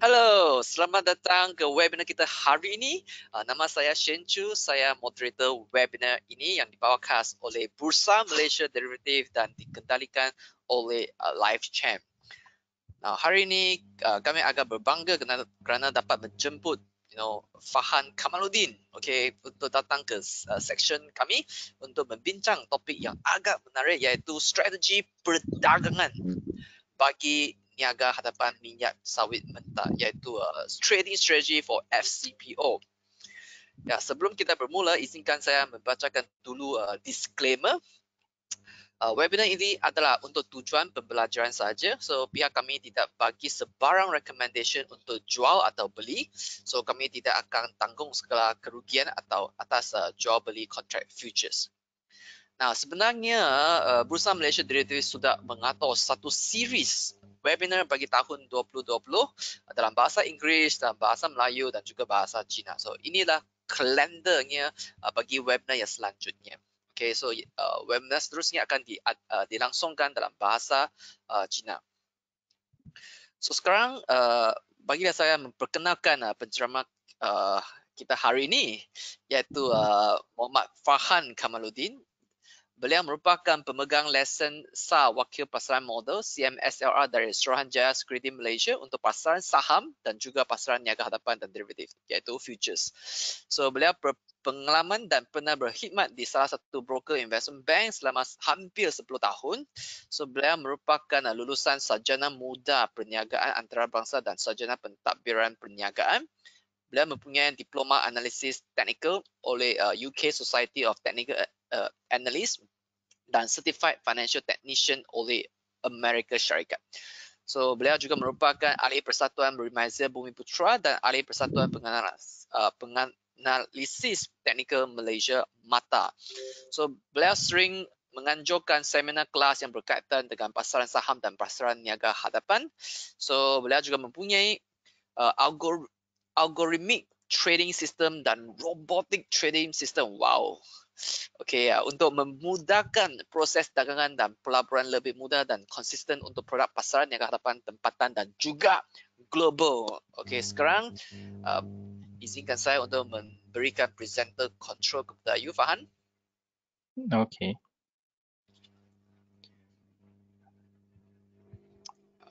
Hello, selamat datang ke webinar kita hari ini. Uh, nama saya Shen Chu, saya moderator webinar ini yang dibawakan oleh Bursa Malaysia Derivative dan dikendalikan oleh uh, Live Champ. Nah, hari ini uh, kami agak berbangga kerana, kerana dapat menjemput you know Fahan Kamaluddin okay untuk datang ke uh, section kami untuk membincang topik yang agak menarik iaitu strategi perdagangan bagi niaga hadapan minyak sawit mentah iaitu uh, trading strategy for FCPO. Ya, sebelum kita bermula izinkan saya membacakan dulu uh, disclaimer Uh, webinar ini adalah untuk tujuan pembelajaran saja. So pihak kami tidak bagi sebarang recommendation untuk jual atau beli. So kami tidak akan tanggung segala kerugian atau atas uh, jual beli kontrak futures. Nah sebenarnya uh, Bursa Malaysia Derivative sudah mengatur satu series webinar bagi tahun 2020 dalam bahasa Inggeris, dalam bahasa Melayu dan juga bahasa Cina. So inilah kalendernya uh, bagi webinar yang selanjutnya. Okay, so uh, webinar seterusnya akan di, uh, dilangsungkan dalam bahasa uh, Cina. So sekarang uh, bagilah saya memperkenalkan uh, penceramah uh, kita hari ini iaitu uh, Muhammad Farhan Kamaluddin Beliau merupakan pemegang lesen SA Wakil Pasaran Modal CMSLR dari Suruhanjaya Security Malaysia untuk pasaran saham dan juga pasaran niaga hadapan dan derivatif iaitu futures. So beliau berpengalaman dan pernah berkhidmat di salah satu broker investment bank selama hampir 10 tahun. So beliau merupakan lulusan sarjana muda perniagaan antarabangsa dan sarjana pentadbiran perniagaan. Beliau mempunyai diploma analisis teknikal oleh uh, UK Society of Technical uh, Analyst dan Certified Financial Technician oleh Amerika Syarikat. So beliau juga merupakan ahli Persatuan Remaja Bumi Putra dan ahli Persatuan Penganalisis, uh, Penganalisis Teknikal Malaysia MATA. So beliau sering menganjurkan seminar kelas yang berkaitan dengan pasaran saham dan pasaran niaga hadapan. So beliau juga mempunyai uh, algor algorithmic trading system dan robotic trading system. Wow, Okey ya, untuk memudahkan proses dagangan dan pelaburan lebih mudah dan konsisten untuk produk pasaran yang hadapan tempatan dan juga global. Okey, sekarang uh, izinkan saya untuk memberikan presenter control kepada you, Fahan. Okey.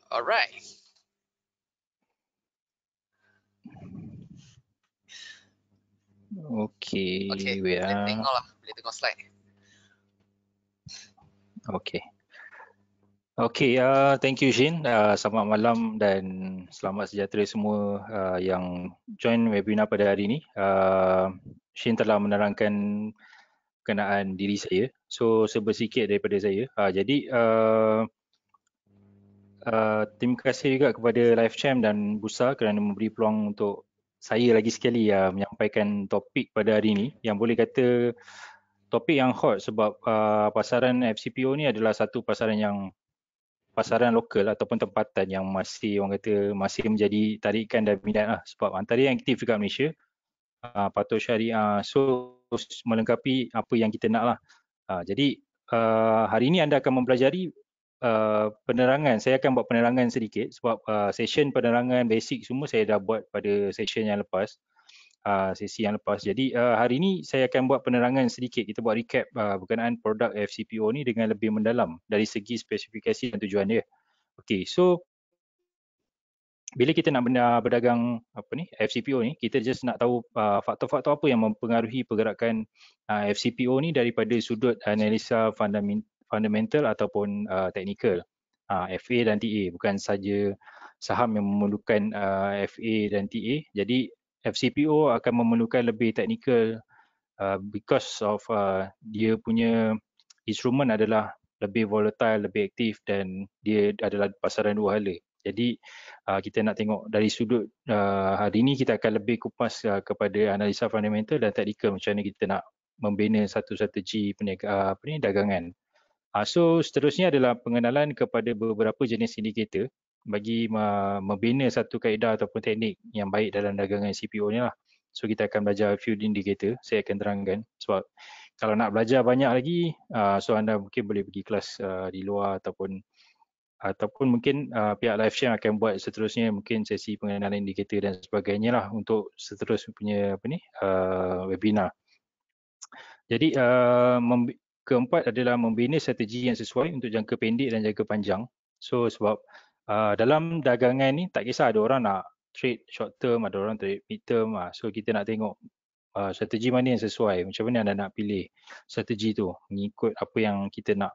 Alright. Okey, okay, we are. Tengoklah, boleh tengok slide. Okey. Okey, uh, thank you Shin. Uh, selamat malam dan selamat sejahtera semua uh, yang join webinar pada hari ini. Uh, Shin telah menerangkan kenaan diri saya. So, sebersikit daripada saya. Uh, jadi, uh, uh, terima kasih juga kepada LiveChamp dan Busa kerana memberi peluang untuk saya lagi sekali uh, menyampaikan topik pada hari ini. Yang boleh kata topik yang hot sebab uh, pasaran FCPO ni adalah satu pasaran yang pasaran lokal ataupun tempatan yang masih orang kata masih menjadi tarikan dan minat lah sebab antara yang aktif dekat Malaysia uh, patuh syariah so melengkapi apa yang kita nak lah. Uh, jadi uh, hari ini anda akan mempelajari uh, penerangan, saya akan buat penerangan sedikit sebab uh, session penerangan basic semua saya dah buat pada session yang lepas, uh, sesi yang lepas. Jadi uh, hari ini saya akan buat penerangan sedikit, kita buat recap uh, berkenaan produk FCPO ni dengan lebih mendalam dari segi spesifikasi dan tujuan dia. Okay, so bila kita nak benda berdagang apa ni FCPO ni kita just nak tahu uh, faktor-faktor apa yang mempengaruhi pergerakan uh, FCPO ni daripada sudut analisa fundament, fundamental ataupun uh, technical uh, FA dan TA bukan saja saham yang memerlukan uh, FA dan TA jadi FCPO akan memerlukan lebih technical uh, because of uh, dia punya instrument adalah lebih volatile, lebih aktif dan dia adalah pasaran dua hala. Jadi uh, kita nak tengok dari sudut uh, hari ini kita akan lebih kupas uh, kepada analisa fundamental dan technical macam mana kita nak membina satu strategi perniagaan uh, apa ni dagangan. Uh, so seterusnya adalah pengenalan kepada beberapa jenis indikator bagi membina satu kaedah ataupun teknik yang baik dalam dagangan CPO ni lah. So kita akan belajar few indicator, saya akan terangkan sebab kalau nak belajar banyak lagi, uh, so anda mungkin boleh pergi kelas uh, di luar ataupun ataupun mungkin uh, pihak live share akan buat seterusnya mungkin sesi pengenalan indikator dan sebagainya lah untuk seterus punya apa ni uh, webinar. Jadi uh, keempat adalah membina strategi yang sesuai untuk jangka pendek dan jangka panjang. So sebab uh, dalam dagangan ni tak kisah ada orang nak trade short term, ada orang trade mid term. Uh, so kita nak tengok uh, strategi mana yang sesuai, macam mana anda nak pilih strategi tu mengikut apa yang kita nak.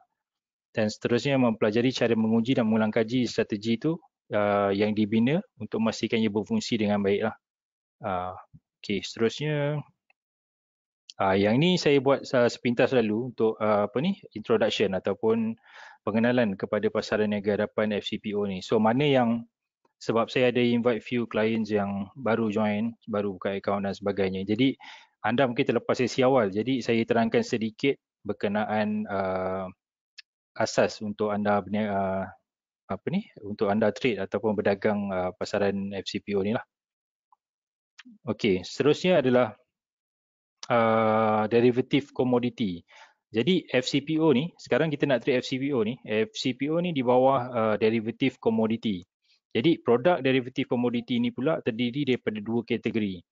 Dan seterusnya mempelajari cara menguji dan mengulang kaji strategi tu uh, yang dibina untuk memastikan ia berfungsi dengan baik lah. Uh, okay, seterusnya Uh, yang ini saya buat uh, sepintas lalu untuk uh, apa ni introduction ataupun pengenalan kepada pasaran niaga hadapan FCPO ni. So mana yang sebab saya ada invite few clients yang baru join, baru buka account dan sebagainya. Jadi anda mungkin terlepas sesi awal. Jadi saya terangkan sedikit berkenaan uh, asas untuk anda uh, apa ni untuk anda trade ataupun berdagang uh, pasaran FCPO ni lah. Okey, seterusnya adalah uh, derivative commodity. Jadi FCPO ni, sekarang kita nak trade FCPO ni, FCPO ni di bawah uh, derivative commodity. Jadi produk derivative commodity ni pula terdiri daripada dua kategori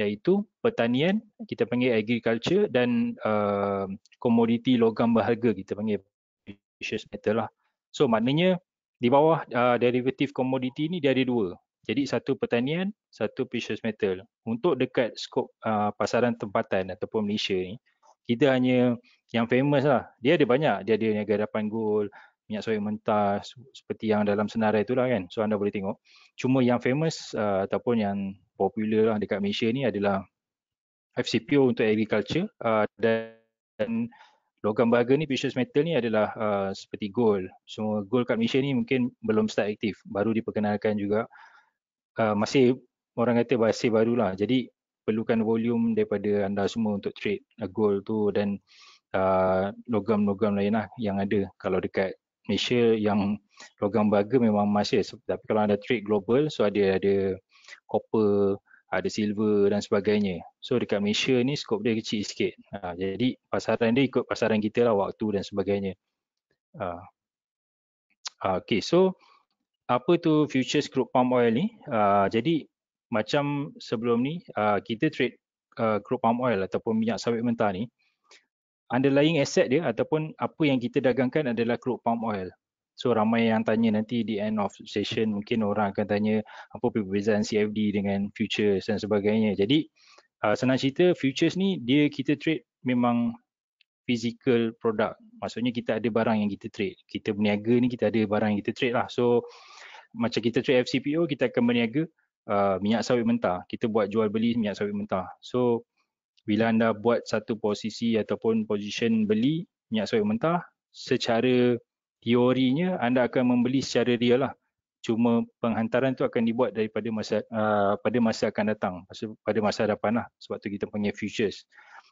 iaitu pertanian, kita panggil agriculture dan uh, komoditi logam berharga kita panggil precious metal lah. So maknanya di bawah uh, derivative commodity ni dia ada dua. Jadi satu pertanian, satu precious metal. Untuk dekat skop uh, pasaran tempatan ataupun Malaysia ni, kita hanya yang famous lah. Dia ada banyak. Dia ada niaga hadapan gold, minyak sawit mentah seperti yang dalam senarai tu lah kan. So anda boleh tengok. Cuma yang famous uh, ataupun yang popular lah dekat Malaysia ni adalah FCPO untuk agriculture uh, dan logam berharga ni precious metal ni adalah uh, seperti gold. Semua gold kat Malaysia ni mungkin belum start aktif. Baru diperkenalkan juga uh, masih orang kata masih baru lah. Jadi perlukan volume daripada anda semua untuk trade uh, gold tu dan uh, logam-logam lain lah yang ada. Kalau dekat Malaysia yang logam berharga memang masih. Tapi kalau anda trade global so ada ada copper, ada silver dan sebagainya. So dekat Malaysia ni skop dia kecil sikit. Uh, jadi pasaran dia ikut pasaran kita lah waktu dan sebagainya. Uh, uh, okay so apa tu futures crude palm oil ni? Uh, jadi macam sebelum ni uh, kita trade uh, crude palm oil ataupun minyak sawit mentah ni underlying asset dia ataupun apa yang kita dagangkan adalah crude palm oil. So ramai yang tanya nanti di end of session mungkin orang akan tanya apa perbezaan CFD dengan futures dan sebagainya. Jadi uh, senang cerita futures ni dia kita trade memang physical product. Maksudnya kita ada barang yang kita trade. Kita berniaga ni kita ada barang yang kita trade lah. So macam kita trade FCPO kita akan berniaga uh, minyak sawit mentah. Kita buat jual beli minyak sawit mentah. So bila anda buat satu posisi ataupun position beli minyak sawit mentah secara teorinya anda akan membeli secara real lah. Cuma penghantaran tu akan dibuat daripada masa uh, pada masa akan datang pada masa hadapan lah sebab tu kita panggil futures.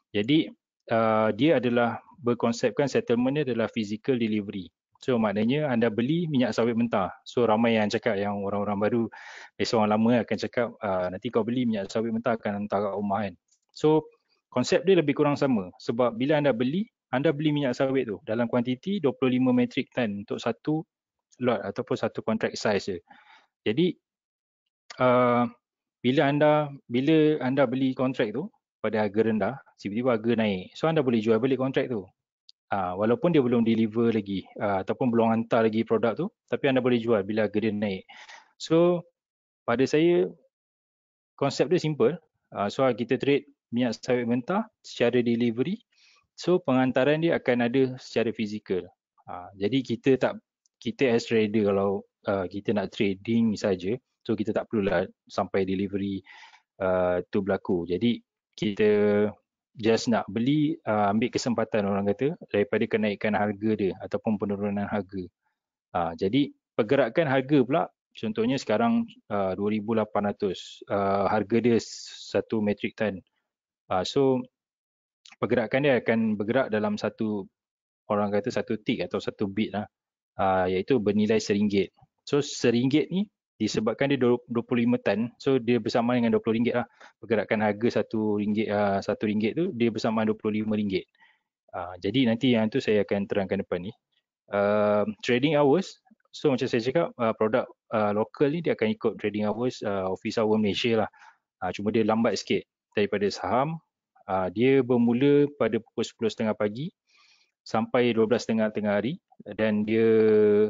Jadi uh, dia adalah berkonsepkan settlement dia adalah physical delivery So maknanya anda beli minyak sawit mentah. So ramai yang cakap yang orang-orang baru, biasa orang lama akan cakap uh, nanti kau beli minyak sawit mentah akan hantar kat rumah kan. So konsep dia lebih kurang sama. Sebab bila anda beli, anda beli minyak sawit tu dalam kuantiti 25 metric ton untuk satu lot ataupun satu contract size je. Jadi uh, bila anda bila anda beli kontrak tu pada harga rendah, tiba-tiba harga naik. So anda boleh jual balik kontrak tu uh, walaupun dia belum deliver lagi uh, ataupun belum hantar lagi produk tu tapi anda boleh jual bila harga dia naik. So pada saya konsep dia simple. Uh, so kita trade minyak sawit mentah secara delivery. So pengantaran dia akan ada secara fizikal. Uh, jadi kita tak kita as trader kalau uh, kita nak trading saja so kita tak perlulah sampai delivery uh, tu berlaku. Jadi kita just nak beli uh, ambil kesempatan orang kata daripada kenaikan harga dia ataupun penurunan harga. Uh, jadi pergerakan harga pula contohnya sekarang uh, 2800 uh, harga dia satu metric ton. Uh, so pergerakan dia akan bergerak dalam satu orang kata satu tick atau satu bit lah uh, iaitu bernilai seringgit. So seringgit ni disebabkan dia 25 tan so dia bersama dengan 20 ringgit lah. Pergerakan harga satu ringgit uh, satu ringgit tu dia bersama 25 ringgit. Uh, jadi nanti yang tu saya akan terangkan depan ni. Uh, trading hours. So macam saya cakap uh, produk uh, lokal ni dia akan ikut trading hours uh, office hour Malaysia lah. Uh, cuma dia lambat sikit daripada saham. Uh, dia bermula pada pukul 10.30 pagi sampai 12.30 tengah hari. Dan dia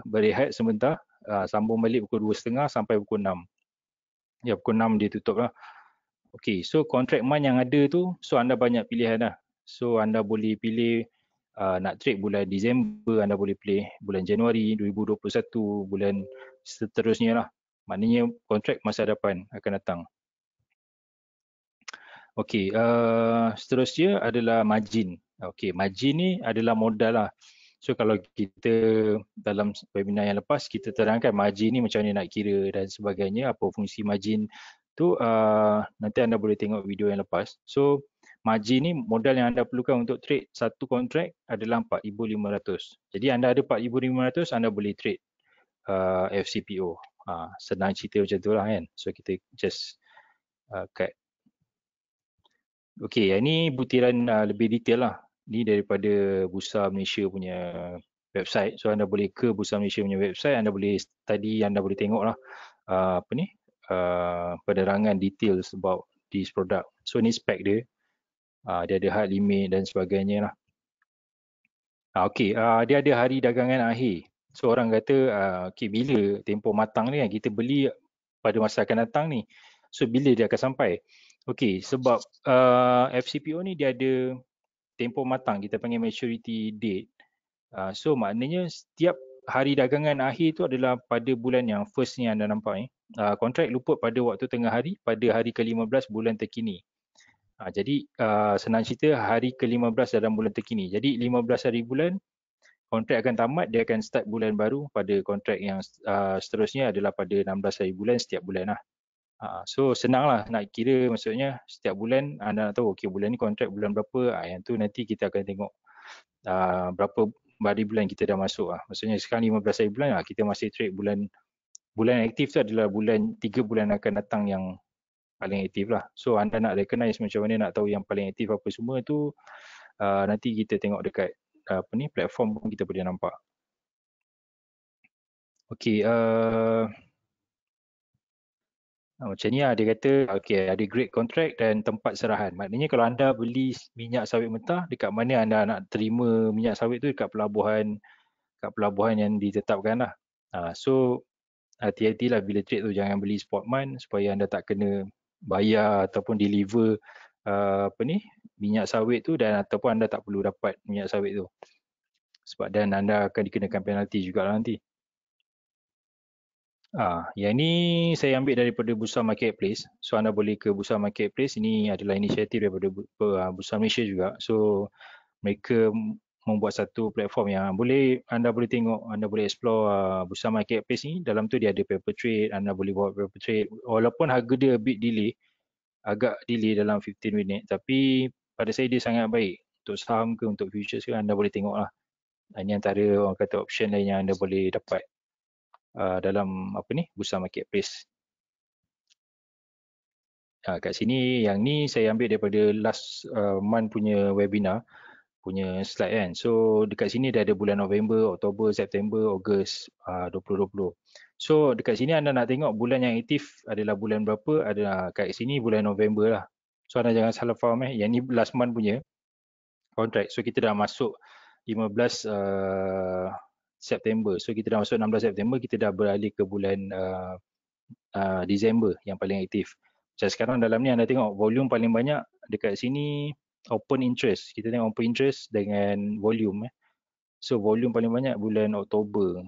berehat sebentar uh, sambung balik pukul 2.30 sampai pukul 6. Ya pukul 6 dia tutup lah. Okay, so contract month yang ada tu, so anda banyak pilihan lah. So anda boleh pilih uh, nak trade bulan Disember anda boleh pilih bulan Januari 2021 bulan seterusnya lah maknanya kontrak masa depan akan datang Okey, uh, seterusnya adalah margin. Okey, margin ni adalah modal lah. So kalau kita dalam webinar yang lepas kita terangkan margin ni macam mana nak kira dan sebagainya, apa fungsi margin tu uh, nanti anda boleh tengok video yang lepas. So margin ni modal yang anda perlukan untuk trade satu kontrak adalah 4500. Jadi anda ada 4500 anda boleh trade uh, FCPO. Uh, senang cerita macam tu lah kan. So kita just uh, cut. Okay, yang ni butiran uh, lebih detail lah. Ni daripada Bursa Malaysia punya website. So anda boleh ke Bursa Malaysia punya website, anda boleh tadi anda boleh tengok lah uh, apa ni uh, penerangan details about this product. So ni spec dia uh, dia ada hard limit dan sebagainya lah. Uh, okay, uh, dia ada hari dagangan akhir. So orang kata, uh, okay bila tempoh matang ni kan kita beli pada masa akan datang ni. So bila dia akan sampai? Okay, sebab uh, FCPO ni dia ada tempoh matang, kita panggil maturity date. Uh, so maknanya setiap hari dagangan akhir tu adalah pada bulan yang first ni anda nampak ni. Uh, kontrak luput pada waktu tengah hari pada hari ke-15 bulan terkini. Ha, jadi uh, senang cerita hari ke-15 dalam bulan terkini. Jadi 15 hari bulan kontrak akan tamat, dia akan start bulan baru pada kontrak yang uh, seterusnya adalah pada 16 hari bulan setiap bulan lah. Uh, so senang lah nak kira maksudnya setiap bulan anda nak tahu okay, bulan ni kontrak bulan berapa, uh, yang tu nanti kita akan tengok uh, berapa hari bulan kita dah masuk lah. Maksudnya sekarang 15 hari bulan, uh, kita masih trade bulan bulan aktif tu adalah bulan 3 bulan akan datang yang paling aktif lah. So anda nak recognize macam mana nak tahu yang paling aktif apa semua tu uh, nanti kita tengok dekat uh, apa ni platform pun kita boleh nampak. Okay, uh, macam ni lah dia kata okay, ada great contract dan tempat serahan. Maknanya kalau anda beli minyak sawit mentah dekat mana anda nak terima minyak sawit tu dekat pelabuhan dekat pelabuhan yang ditetapkan lah. Uh, so hati-hatilah bila trade tu jangan beli spot month supaya anda tak kena bayar ataupun deliver uh, apa ni minyak sawit tu dan ataupun anda tak perlu dapat minyak sawit tu sebab dan anda akan dikenakan penalti juga lah nanti Ah, yang ni saya ambil daripada Bursa Marketplace. So anda boleh ke Bursa Marketplace. Ini adalah inisiatif daripada uh, Bursa Malaysia juga. So mereka membuat satu platform yang boleh anda boleh tengok, anda boleh explore uh, Bursa Marketplace ni. Dalam tu dia ada paper trade, anda boleh buat paper trade. Walaupun harga dia a bit delay, agak delay dalam 15 minit. Tapi pada saya dia sangat baik. Untuk saham ke, untuk futures ke, anda boleh tengok lah. Ini antara orang kata option lain yang anda boleh dapat uh, dalam apa ni, Bursa Marketplace. Ha, kat sini yang ni saya ambil daripada last uh, month punya webinar punya slide kan. So dekat sini dia ada bulan November, Oktober, September, Ogos uh, 2020. So dekat sini anda nak tengok bulan yang aktif adalah bulan berapa, ada kat sini bulan November lah. So anda jangan salah faham eh, yang ni last month punya contract. So kita dah masuk 15 uh, September. So kita dah masuk 16 September, kita dah beralih ke bulan uh, uh, Disember yang paling aktif. Macam sekarang dalam ni anda tengok volume paling banyak dekat sini open interest. Kita tengok open interest dengan volume. Eh. So volume paling banyak bulan Oktober.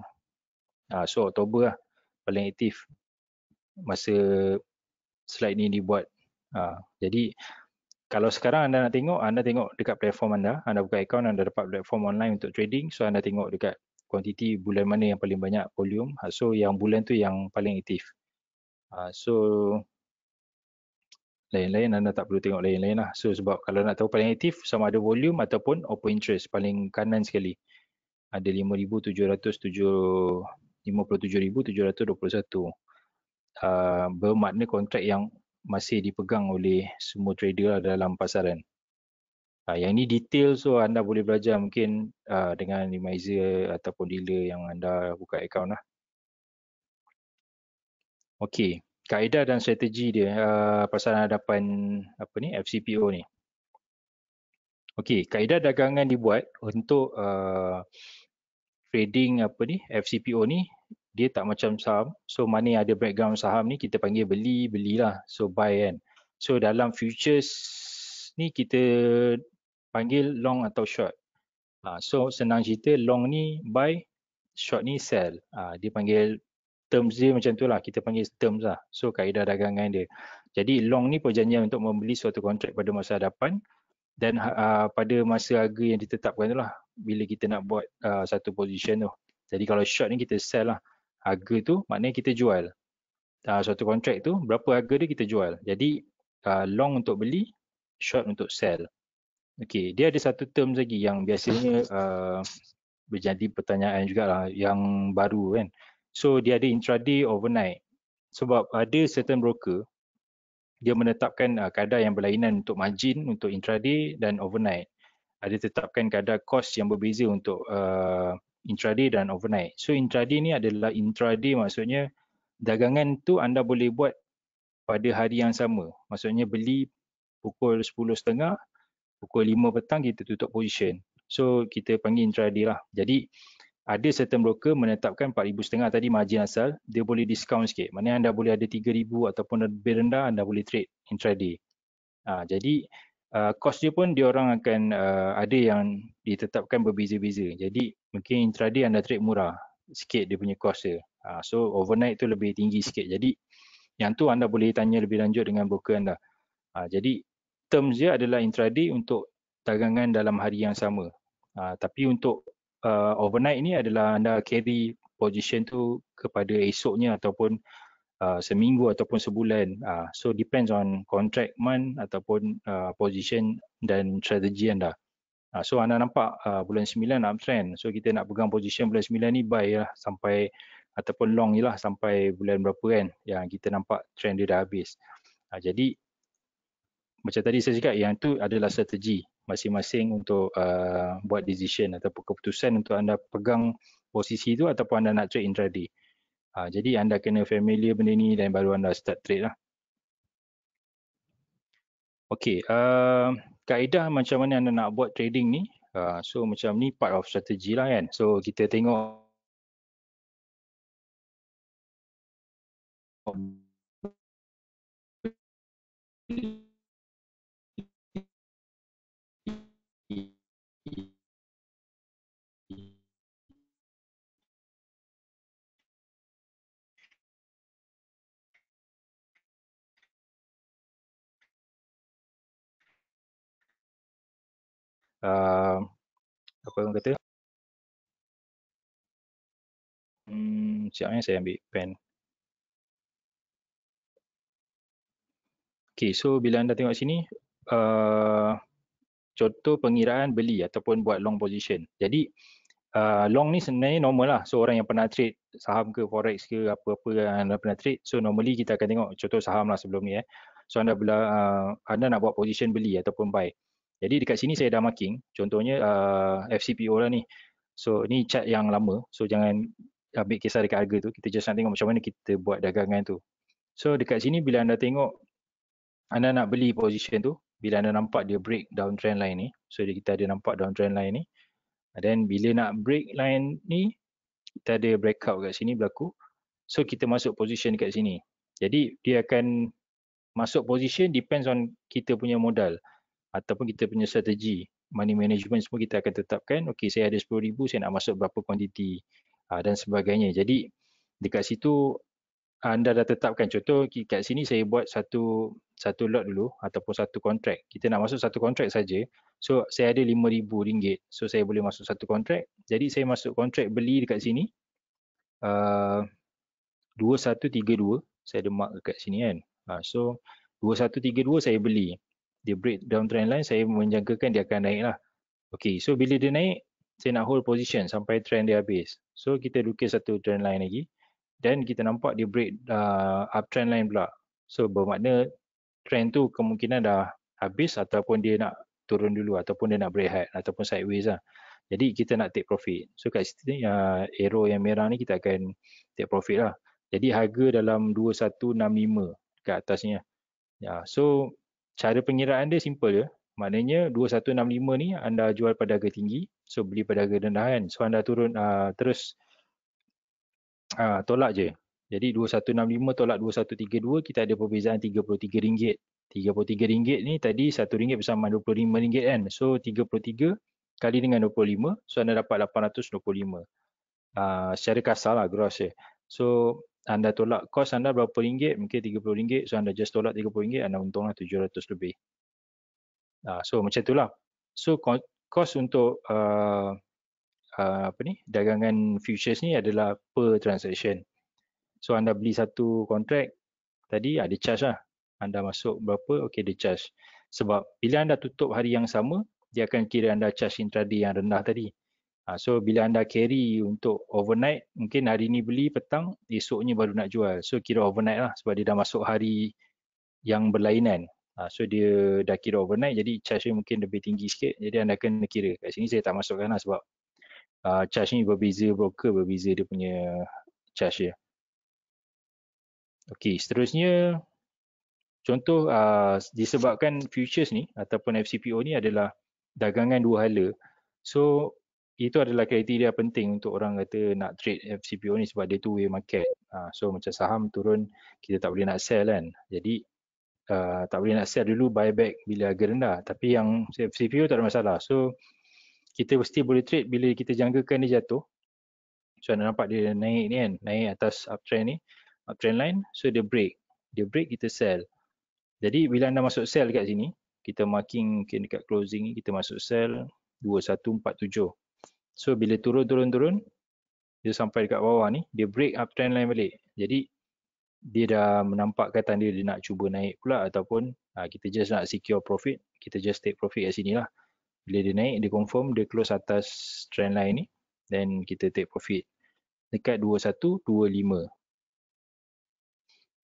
Ha, so Oktober lah paling aktif masa slide ni dibuat. Ha, jadi kalau sekarang anda nak tengok, anda tengok dekat platform anda. Anda buka account, anda dapat platform online untuk trading. So anda tengok dekat kuantiti bulan mana yang paling banyak volume. Ha, so yang bulan tu yang paling aktif. Ha, so lain-lain anda tak perlu tengok lain-lain lah. So sebab kalau nak tahu paling aktif sama ada volume ataupun open interest paling kanan sekali. Ada 5,757 57,721. Uh, bermakna kontrak yang masih dipegang oleh semua trader dalam pasaran. Uh, yang ni detail so anda boleh belajar mungkin uh, dengan advisor ataupun dealer yang anda buka account lah. Okey, kaedah dan strategi dia uh, pasal hadapan apa ni FCPO ni. Okey, kaedah dagangan dibuat untuk uh, trading apa ni FCPO ni dia tak macam saham. So mana yang ada background saham ni kita panggil beli, belilah. So buy kan. So dalam futures ni kita panggil long atau short. Uh, so senang cerita long ni buy, short ni sell. Uh, dia panggil terms dia macam tu lah. Kita panggil terms lah. So kaedah dagangan dia. Jadi long ni perjanjian untuk membeli suatu kontrak pada masa hadapan dan uh, pada masa harga yang ditetapkan tu lah bila kita nak buat uh, satu position tu. Jadi kalau short ni kita sell lah. Harga tu maknanya kita jual. Uh, suatu kontrak tu berapa harga dia kita jual. Jadi uh, long untuk beli, short untuk sell. Okay, dia ada satu term lagi yang biasanya uh, berjadi pertanyaan juga lah yang baru kan. So dia ada intraday overnight. Sebab ada certain broker dia menetapkan uh, kadar yang berlainan untuk margin untuk intraday dan overnight. Ada tetapkan kadar cost yang berbeza untuk uh, intraday dan overnight. So intraday ni adalah intraday maksudnya dagangan tu anda boleh buat pada hari yang sama. Maksudnya beli pukul 10.30, pukul 5 petang kita tutup position. So kita panggil intraday lah. Jadi ada certain broker menetapkan 4,500 tadi margin asal, dia boleh discount sikit. Maknanya anda boleh ada 3,000 ataupun lebih rendah, anda boleh trade intraday. Ha, jadi uh, cost dia pun dia orang akan uh, ada yang ditetapkan berbeza-beza. Jadi mungkin intraday anda trade murah sikit dia punya cost dia. Ha, so overnight tu lebih tinggi sikit. Jadi yang tu anda boleh tanya lebih lanjut dengan broker anda. Ha, jadi terms dia adalah intraday untuk dagangan dalam hari yang sama. Ha, tapi untuk uh, overnight ni adalah anda carry position tu kepada esoknya ataupun uh, seminggu ataupun sebulan. Uh, so depends on contract month ataupun uh, position dan strategi anda. Uh, so anda nampak uh, bulan 9 uptrend. So kita nak pegang position bulan 9 ni buy lah sampai ataupun long je lah sampai bulan berapa kan yang kita nampak trend dia dah habis. Uh, jadi macam tadi saya cakap yang tu adalah strategi masing-masing untuk uh, buat decision ataupun keputusan untuk anda pegang posisi tu ataupun anda nak trade intraday. Uh, jadi anda kena familiar benda ni dan baru anda start trade lah. Okay, uh, kaedah macam mana anda nak buat trading ni. Uh, so macam ni part of strategi lah kan. So kita tengok uh, apa orang kata? Hmm, siapnya saya ambil pen. Okay, so bila anda tengok sini uh, contoh pengiraan beli ataupun buat long position. Jadi uh, long ni sebenarnya normal lah. So orang yang pernah trade saham ke forex ke apa-apa yang anda pernah trade so normally kita akan tengok contoh saham lah sebelum ni eh. So anda bila uh, anda nak buat position beli ataupun buy jadi dekat sini saya dah marking, contohnya uh, FCPO lah ni. So ni chart yang lama, so jangan ambil kisah dekat harga tu, kita just nak tengok macam mana kita buat dagangan tu. So dekat sini bila anda tengok, anda nak beli position tu, bila anda nampak dia break down trend line ni, so kita ada nampak down trend line ni, then bila nak break line ni, kita ada breakout kat sini berlaku, so kita masuk position dekat sini. Jadi dia akan masuk position depends on kita punya modal ataupun kita punya strategi money management semua kita akan tetapkan okey saya ada 10000 saya nak masuk berapa kuantiti uh, dan sebagainya. Jadi dekat situ anda dah tetapkan. Contoh kat sini saya buat satu satu lot dulu ataupun satu kontrak kita nak masuk satu kontrak saja. So saya ada RM5000 so saya boleh masuk satu kontrak jadi saya masuk kontrak beli dekat sini uh, 2132 saya ada mark dekat sini kan. Uh, so 2132 saya beli dia break down trend line, saya menjangkakan dia akan naik lah. Okay, so bila dia naik, saya nak hold position sampai trend dia habis. So kita lukis satu trend line lagi. Dan kita nampak dia break uh, uptrend line pula. So bermakna trend tu kemungkinan dah habis ataupun dia nak turun dulu ataupun dia nak break high ataupun sideways lah. Jadi kita nak take profit. So kat situ uh, arrow yang merah ni kita akan take profit lah. Jadi harga dalam 2165 ke atasnya. Ya, so cara pengiraan dia simple je. Maknanya 2165 ni anda jual pada harga tinggi, so beli pada harga rendah kan. So anda turun uh, terus uh, tolak je. Jadi 2165 tolak 2132 kita ada perbezaan RM33. RM33 ni tadi RM1 bersama RM25 kan. So 33 kali dengan 25, so anda dapat 825. Uh, secara kasar lah gross je. So anda tolak kos anda berapa ringgit, mungkin RM30, so anda just tolak RM30, anda untunglah 700 lebih. Uh, so macam itulah. So kos untuk uh, uh, apa ni dagangan futures ni adalah per transaction. So anda beli satu kontrak tadi ada charge lah. Anda masuk berapa, okay ada charge. Sebab bila anda tutup hari yang sama, dia akan kira anda charge intraday yang rendah tadi. Uh, so bila anda carry untuk overnight, mungkin hari ni beli petang, esoknya baru nak jual. So kira overnight lah sebab dia dah masuk hari yang berlainan. Uh, so dia dah kira overnight jadi charge dia mungkin lebih tinggi sikit. Jadi anda kena kira. Kat sini saya tak masukkan lah sebab uh, charge ni berbeza broker, berbeza dia punya charge dia. Okey, seterusnya contoh uh, disebabkan futures ni ataupun FCPO ni adalah dagangan dua hala. So itu adalah kriteria penting untuk orang kata nak trade FCPO ni sebab dia two way market. Uh, so macam saham turun kita tak boleh nak sell kan. Jadi uh, tak boleh nak sell dulu buy back bila harga rendah. Tapi yang CPU tak ada masalah. So kita mesti boleh trade bila kita jangkakan dia jatuh. So anda nampak dia naik ni kan naik atas uptrend ni uptrend line so dia break. Dia break kita sell. Jadi bila anda masuk sell dekat sini kita marking okay, dekat closing ni kita masuk sell 2147 so bila turun turun turun dia sampai dekat bawah ni dia break uptrend line balik jadi dia dah menampakkan tanda dia nak cuba naik pula ataupun uh, kita just nak secure profit, kita just take profit kat sini lah. Bila dia naik, dia confirm dia close atas trend line ni, then kita take profit dekat 2125.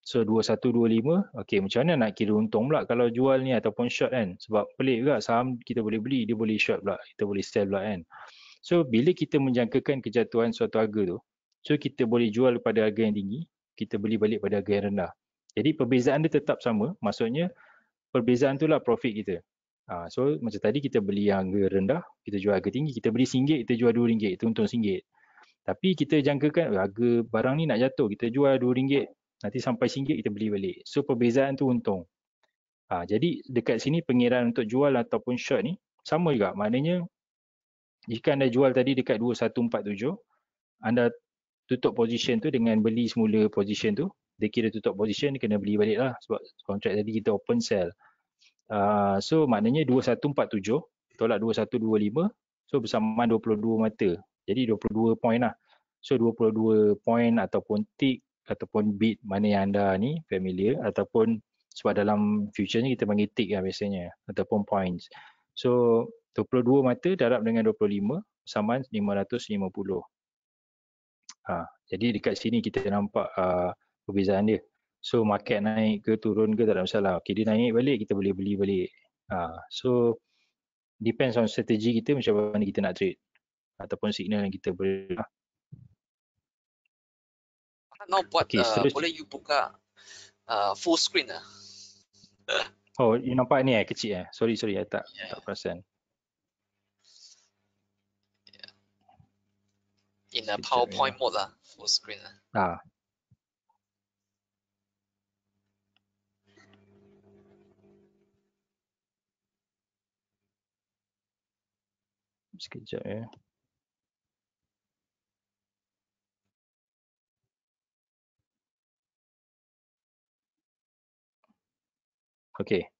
So 2125, okay macam mana nak kira untung pula kalau jual ni ataupun short kan? Sebab pelik juga saham kita boleh beli, dia boleh short pula, kita boleh sell pula kan? So bila kita menjangkakan kejatuhan suatu harga tu, so kita boleh jual pada harga yang tinggi, kita beli balik pada harga yang rendah. Jadi perbezaan dia tetap sama, maksudnya perbezaan tu lah profit kita. Ha, so macam tadi kita beli yang harga rendah, kita jual harga tinggi, kita beli RM1, kita jual RM2, itu untung RM1. Tapi kita jangkakan harga barang ni nak jatuh, kita jual RM2, nanti sampai RM1 kita beli balik. So perbezaan tu untung. Ha, jadi dekat sini pengiraan untuk jual ataupun short ni sama juga. Maknanya jika anda jual tadi dekat 2147, anda tutup position tu dengan beli semula position tu. Dia kira tutup position kena beli balik lah sebab kontrak tadi kita open sell. Uh, so maknanya 2147 tolak 2125 so bersamaan 22 mata. Jadi 22 point lah. So 22 point ataupun tick ataupun bit mana yang anda ni familiar ataupun sebab dalam future ni kita panggil tick lah biasanya ataupun points. So 22 mata darab dengan 25 sama 550 Ha, jadi dekat sini kita nampak uh, perbezaan dia. So market naik ke turun ke tak ada masalah. Okay, dia naik balik kita boleh beli balik. Ha, so depends on strategi kita macam mana kita nak trade. Ataupun signal yang kita boleh. Now buat okay, uh, boleh you buka uh, full screen lah. oh, you nampak ni eh kecil eh. Sorry sorry, I tak yeah. tak perasan. In a PowerPoint mode lah, full screen lah. Ah. Sekejap ya. Okay.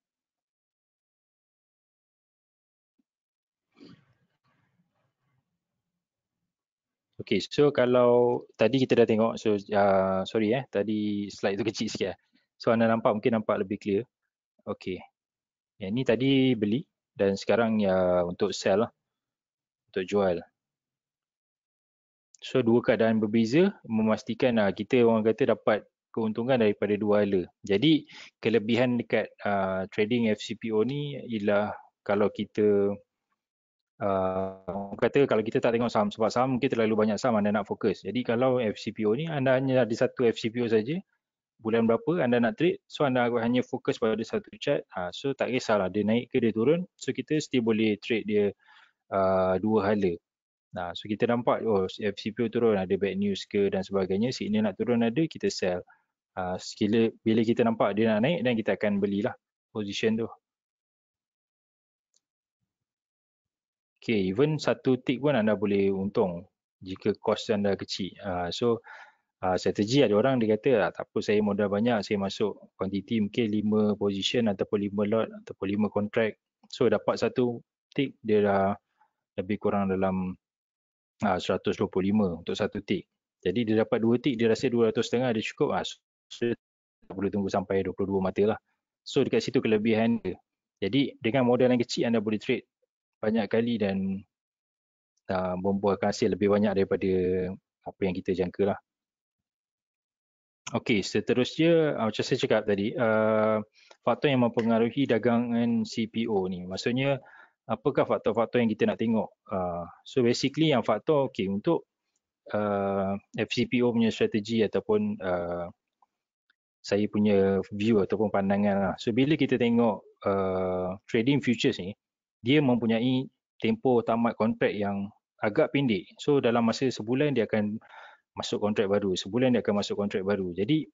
Okay, so kalau tadi kita dah tengok, so uh, sorry eh, tadi slide tu kecil sikit eh. So anda nampak mungkin nampak lebih clear. Okay, yang ni tadi beli dan sekarang ya untuk sell lah, untuk jual. So dua keadaan berbeza memastikan uh, kita orang kata dapat keuntungan daripada dua hala. Jadi kelebihan dekat uh, trading FCPO ni ialah kalau kita uh, kata kalau kita tak tengok saham sebab saham mungkin terlalu banyak saham anda nak fokus. Jadi kalau FCPO ni anda hanya ada satu FCPO saja bulan berapa anda nak trade so anda hanya fokus pada satu chart. Ha, so tak kisahlah dia naik ke dia turun so kita still boleh trade dia uh, dua hala. Nah so kita nampak oh FCPO turun ada bad news ke dan sebagainya signal nak turun ada kita sell. Uh, sekila bila kita nampak dia nak naik dan kita akan belilah position tu Okay, even satu tick pun anda boleh untung jika cost anda kecil. Uh, so, uh, strategi ada orang dia kata ah, tak apa saya modal banyak saya masuk quantity mungkin 5 position ataupun 5 lot ataupun 5 contract so dapat satu tick dia dah lebih kurang dalam uh, 125 untuk satu tick jadi dia dapat dua tick dia rasa 200 setengah dia cukup ah so, tak perlu tunggu sampai 22 mata lah. So dekat situ kelebihan dia. Jadi dengan modal yang kecil anda boleh trade banyak kali dan uh, membuahkan hasil lebih banyak daripada apa yang kita jangka lah. Okey, seterusnya uh, macam saya cakap tadi, uh, faktor yang mempengaruhi dagangan CPO ni. Maksudnya apakah faktor-faktor yang kita nak tengok? Uh, so basically yang faktor okey untuk uh, FCPO punya strategi ataupun uh, saya punya view ataupun pandangan lah. So bila kita tengok uh, trading futures ni, dia mempunyai tempoh tamat kontrak yang agak pendek. So dalam masa sebulan dia akan masuk kontrak baru. Sebulan dia akan masuk kontrak baru. Jadi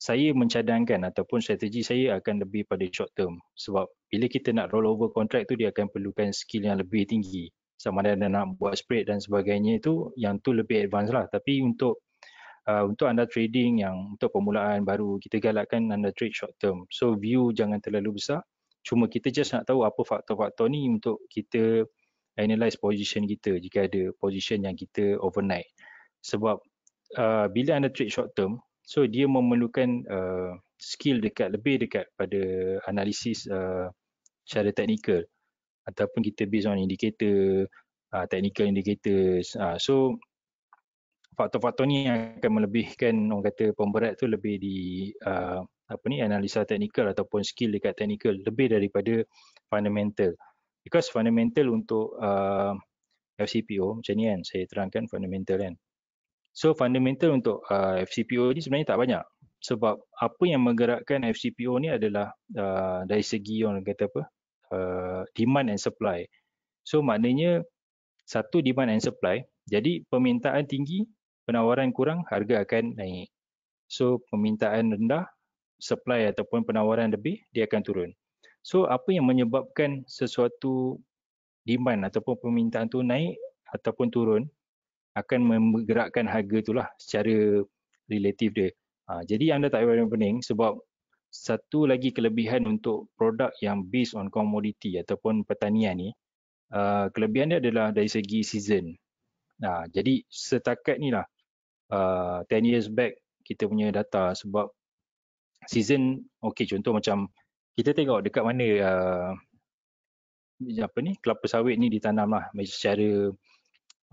saya mencadangkan ataupun strategi saya akan lebih pada short term. Sebab bila kita nak roll over kontrak tu dia akan perlukan skill yang lebih tinggi. Sama ada nak buat spread dan sebagainya itu yang tu lebih advance lah. Tapi untuk uh, untuk anda trading yang untuk permulaan baru kita galakkan anda trade short term. So view jangan terlalu besar. Cuma kita just nak tahu apa faktor-faktor ni untuk kita analyze position kita jika ada position yang kita overnight. Sebab uh, bila anda trade short term so dia memerlukan uh, skill dekat lebih dekat pada analisis uh, secara teknikal ataupun kita based on indicator uh, technical indicators uh, so faktor-faktor ni akan melebihkan orang kata pemberat tu lebih di uh, apa ni analisa teknikal ataupun skill dekat teknikal lebih daripada fundamental because fundamental untuk uh, FCPO macam ni kan saya terangkan fundamental kan So fundamental untuk uh, FCPO ni sebenarnya tak banyak. Sebab apa yang menggerakkan FCPO ni adalah uh, dari segi orang kata apa? Uh, demand and supply. So maknanya satu demand and supply. Jadi permintaan tinggi, penawaran kurang, harga akan naik. So permintaan rendah, supply ataupun penawaran lebih, dia akan turun. So apa yang menyebabkan sesuatu demand ataupun permintaan tu naik ataupun turun akan menggerakkan harga itulah secara relatif dia. Ha, jadi anda tak payah pening sebab satu lagi kelebihan untuk produk yang based on commodity ataupun pertanian ni, uh, kelebihan dia adalah dari segi season. Ha, jadi setakat ni lah, uh, 10 years back kita punya data sebab season, okay contoh macam kita tengok dekat mana uh, apa ni kelapa sawit ni ditanam lah secara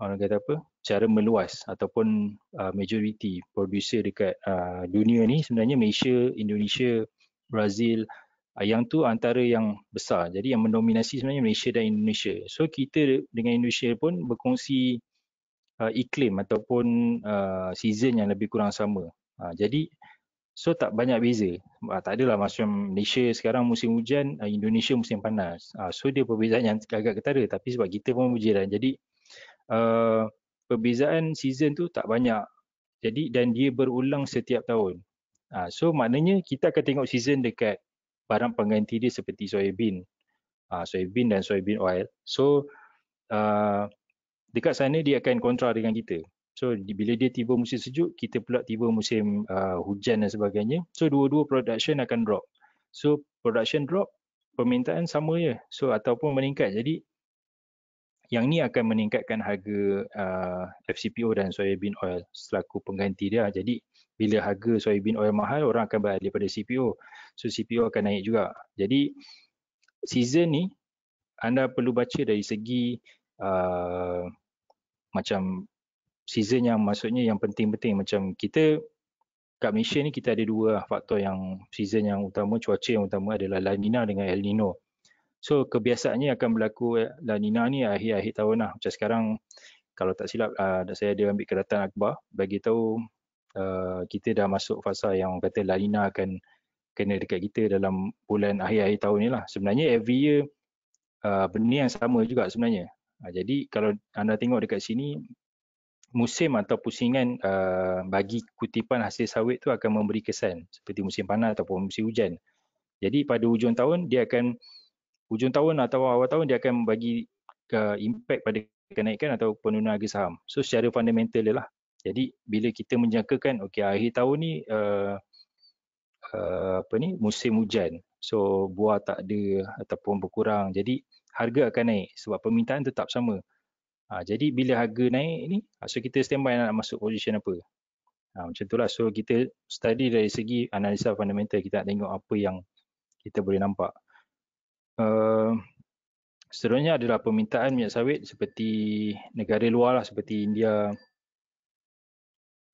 orang kata apa cara meluas ataupun uh, majority producer dekat uh, dunia ni sebenarnya Malaysia, Indonesia, Brazil uh, yang tu antara yang besar. Jadi yang mendominasi sebenarnya Malaysia dan Indonesia. So kita dengan Indonesia pun berkongsi uh, iklim ataupun uh, season yang lebih kurang sama. Uh, jadi so tak banyak beza. Uh, tak adalah macam Malaysia sekarang musim hujan, uh, Indonesia musim panas. Uh, so dia perbezaan yang agak ketara tapi sebab kita pun berjiran. Jadi uh, perbezaan season tu tak banyak. Jadi dan dia berulang setiap tahun. Uh, so maknanya kita akan tengok season dekat barang pengganti dia seperti soybean. Uh, soybean dan soybean oil. So uh, dekat sana dia akan kontra dengan kita. So bila dia tiba musim sejuk, kita pula tiba musim uh, hujan dan sebagainya. So dua-dua production akan drop. So production drop, permintaan sama je. So ataupun meningkat. Jadi yang ni akan meningkatkan harga uh, FCPO dan soybean oil selaku pengganti dia. Jadi bila harga soybean oil mahal, orang akan beralih pada CPO. So CPO akan naik juga. Jadi season ni anda perlu baca dari segi uh, macam season yang maksudnya yang penting-penting macam kita kat Malaysia ni kita ada dua faktor yang season yang utama cuaca yang utama adalah La Nina dengan El Nino. So kebiasaannya akan berlaku La Nina ni akhir-akhir tahun lah. Macam sekarang kalau tak silap uh, saya ada ambil keratan akhbar bagi tahu uh, kita dah masuk fasa yang kata La Nina akan kena dekat kita dalam bulan akhir-akhir tahun ni lah. Sebenarnya every year uh, benda yang sama juga sebenarnya. Uh, jadi kalau anda tengok dekat sini musim atau pusingan uh, bagi kutipan hasil sawit tu akan memberi kesan seperti musim panas ataupun musim hujan. Jadi pada hujung tahun dia akan hujung tahun atau awal tahun dia akan bagi uh, impact pada kenaikan atau penurunan harga saham. So secara fundamental dia lah. Jadi bila kita menjangkakan okey akhir tahun ni uh, uh, apa ni musim hujan. So buah tak ada ataupun berkurang. Jadi harga akan naik sebab permintaan tetap sama. Ha, jadi bila harga naik ni, ha, so kita standby nak masuk position apa. Ha, macam itulah. So kita study dari segi analisa fundamental. Kita nak tengok apa yang kita boleh nampak. Uh, seterusnya adalah permintaan minyak sawit seperti negara luar lah. Seperti India,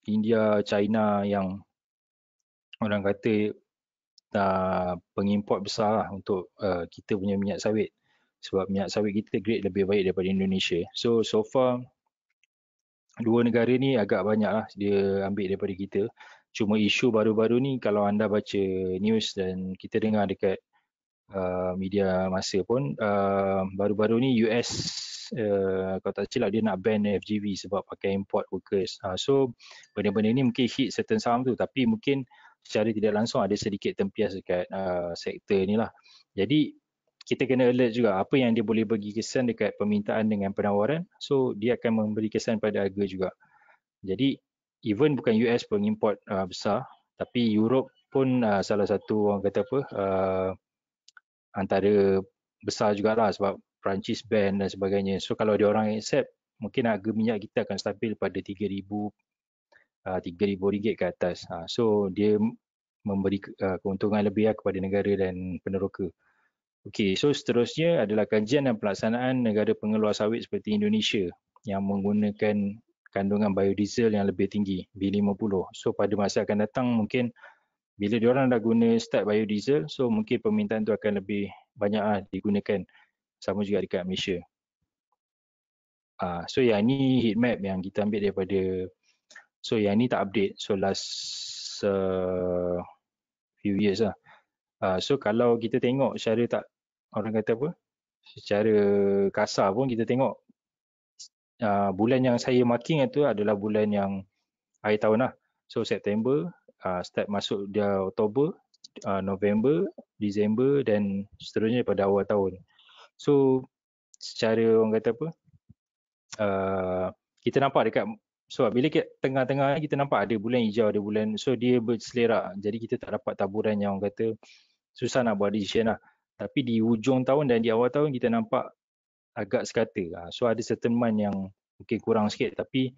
India, China yang orang kata uh, pengimport besar lah untuk uh, kita punya minyak sawit sebab minyak sawit kita grade lebih baik daripada Indonesia. So so far dua negara ni agak banyak lah dia ambil daripada kita. Cuma isu baru-baru ni kalau anda baca news dan kita dengar dekat uh, media masa pun uh, baru-baru ni US uh, kalau tak silap dia nak ban FGV sebab pakai import workers. Uh, so benda-benda ni mungkin hit certain saham tu tapi mungkin secara tidak langsung ada sedikit tempias dekat uh, sektor ni lah. Jadi kita kena alert juga apa yang dia boleh bagi kesan dekat permintaan dengan penawaran. So dia akan memberi kesan pada harga juga. Jadi even bukan US pengimport uh, besar tapi Europe pun uh, salah satu orang kata apa uh, antara besar jugalah sebab Perancis ban dan sebagainya. So kalau dia orang accept mungkin harga minyak kita akan stabil pada 3000 uh, 3000 ringgit ke atas. Uh, so dia memberi uh, keuntungan lebih uh, kepada negara dan peneroka Okey, so seterusnya adalah kajian dan pelaksanaan negara pengeluar sawit seperti Indonesia yang menggunakan kandungan biodiesel yang lebih tinggi, B50. So pada masa akan datang mungkin bila diorang dah guna start biodiesel, so mungkin permintaan tu akan lebih banyak lah digunakan. Sama juga dekat Malaysia. Uh, so yang ni heat map yang kita ambil daripada, so yang ni tak update. So last uh, few years lah. Uh, so kalau kita tengok secara tak orang kata apa secara kasar pun kita tengok uh, bulan yang saya marking itu adalah bulan yang akhir tahun lah. So September uh, start masuk dia Oktober uh, November Disember dan seterusnya pada awal tahun. So secara orang kata apa uh, kita nampak dekat so bila kita tengah-tengah kita nampak ada bulan hijau ada bulan so dia berselerak. Jadi kita tak dapat taburan yang orang kata susah nak buat decision lah tapi di hujung tahun dan di awal tahun kita nampak agak sekata. Ah, so ada certain month yang mungkin kurang sikit tapi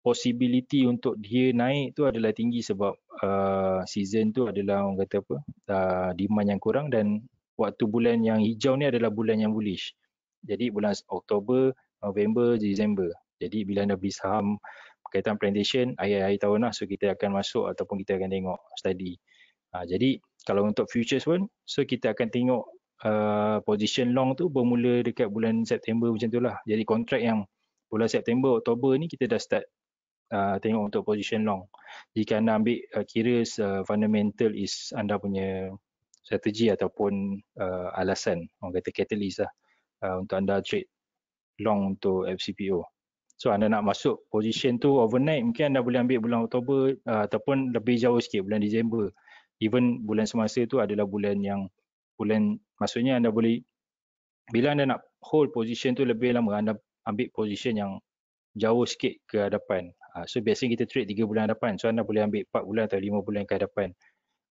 possibility untuk dia naik tu adalah tinggi sebab uh, season tu adalah orang kata apa uh, demand yang kurang dan waktu bulan yang hijau ni adalah bulan yang bullish. Jadi bulan Oktober, November, December. Jadi bila anda beli saham berkaitan plantation akhir-akhir tahun lah so kita akan masuk ataupun kita akan tengok study. Uh, jadi kalau untuk futures pun so kita akan tengok uh, position long tu bermula dekat bulan September macam tu lah. Jadi kontrak yang bulan September Oktober ni kita dah start uh, tengok untuk position long. Jika anda ambil uh, kira uh, fundamental is anda punya strategi ataupun uh, alasan. Orang kata catalyst lah uh, untuk anda trade long untuk FCPO So anda nak masuk position tu overnight mungkin anda boleh ambil bulan Oktober uh, ataupun lebih jauh sikit bulan Disember even bulan semasa tu adalah bulan yang bulan maksudnya anda boleh bila anda nak hold position tu lebih lama anda ambil position yang jauh sikit ke hadapan. Uh, so biasanya kita trade 3 bulan hadapan. So anda boleh ambil 4 bulan atau 5 bulan ke hadapan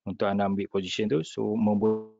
untuk anda ambil position tu. So membuat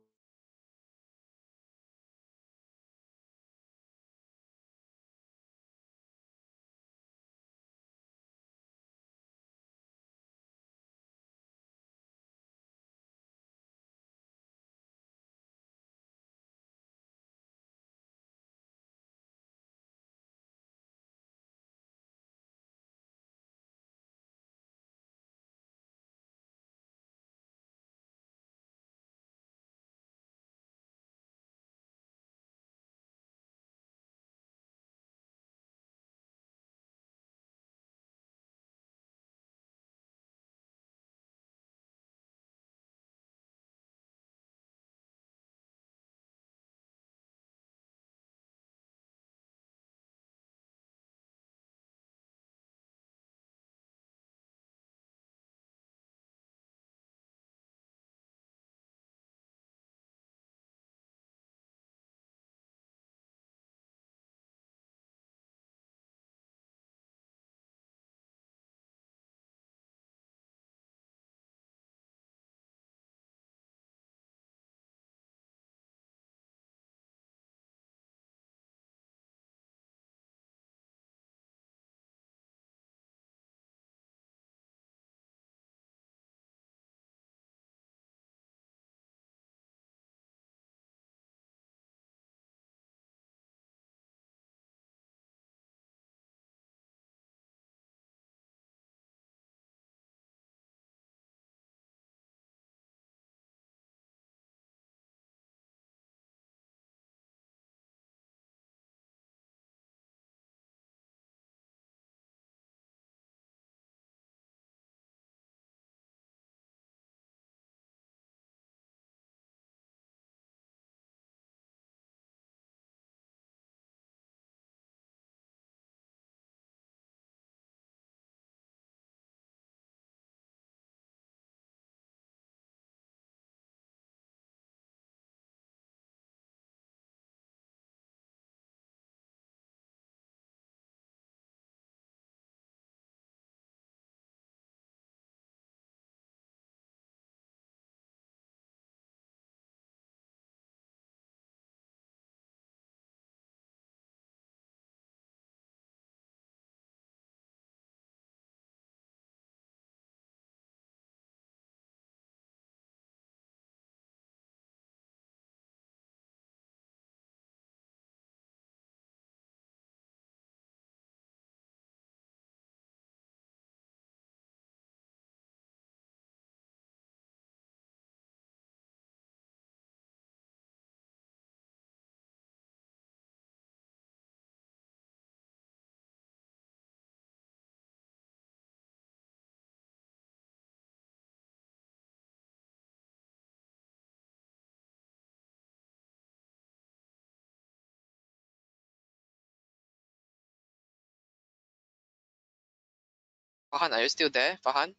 Fahan, are you still there? Fahan?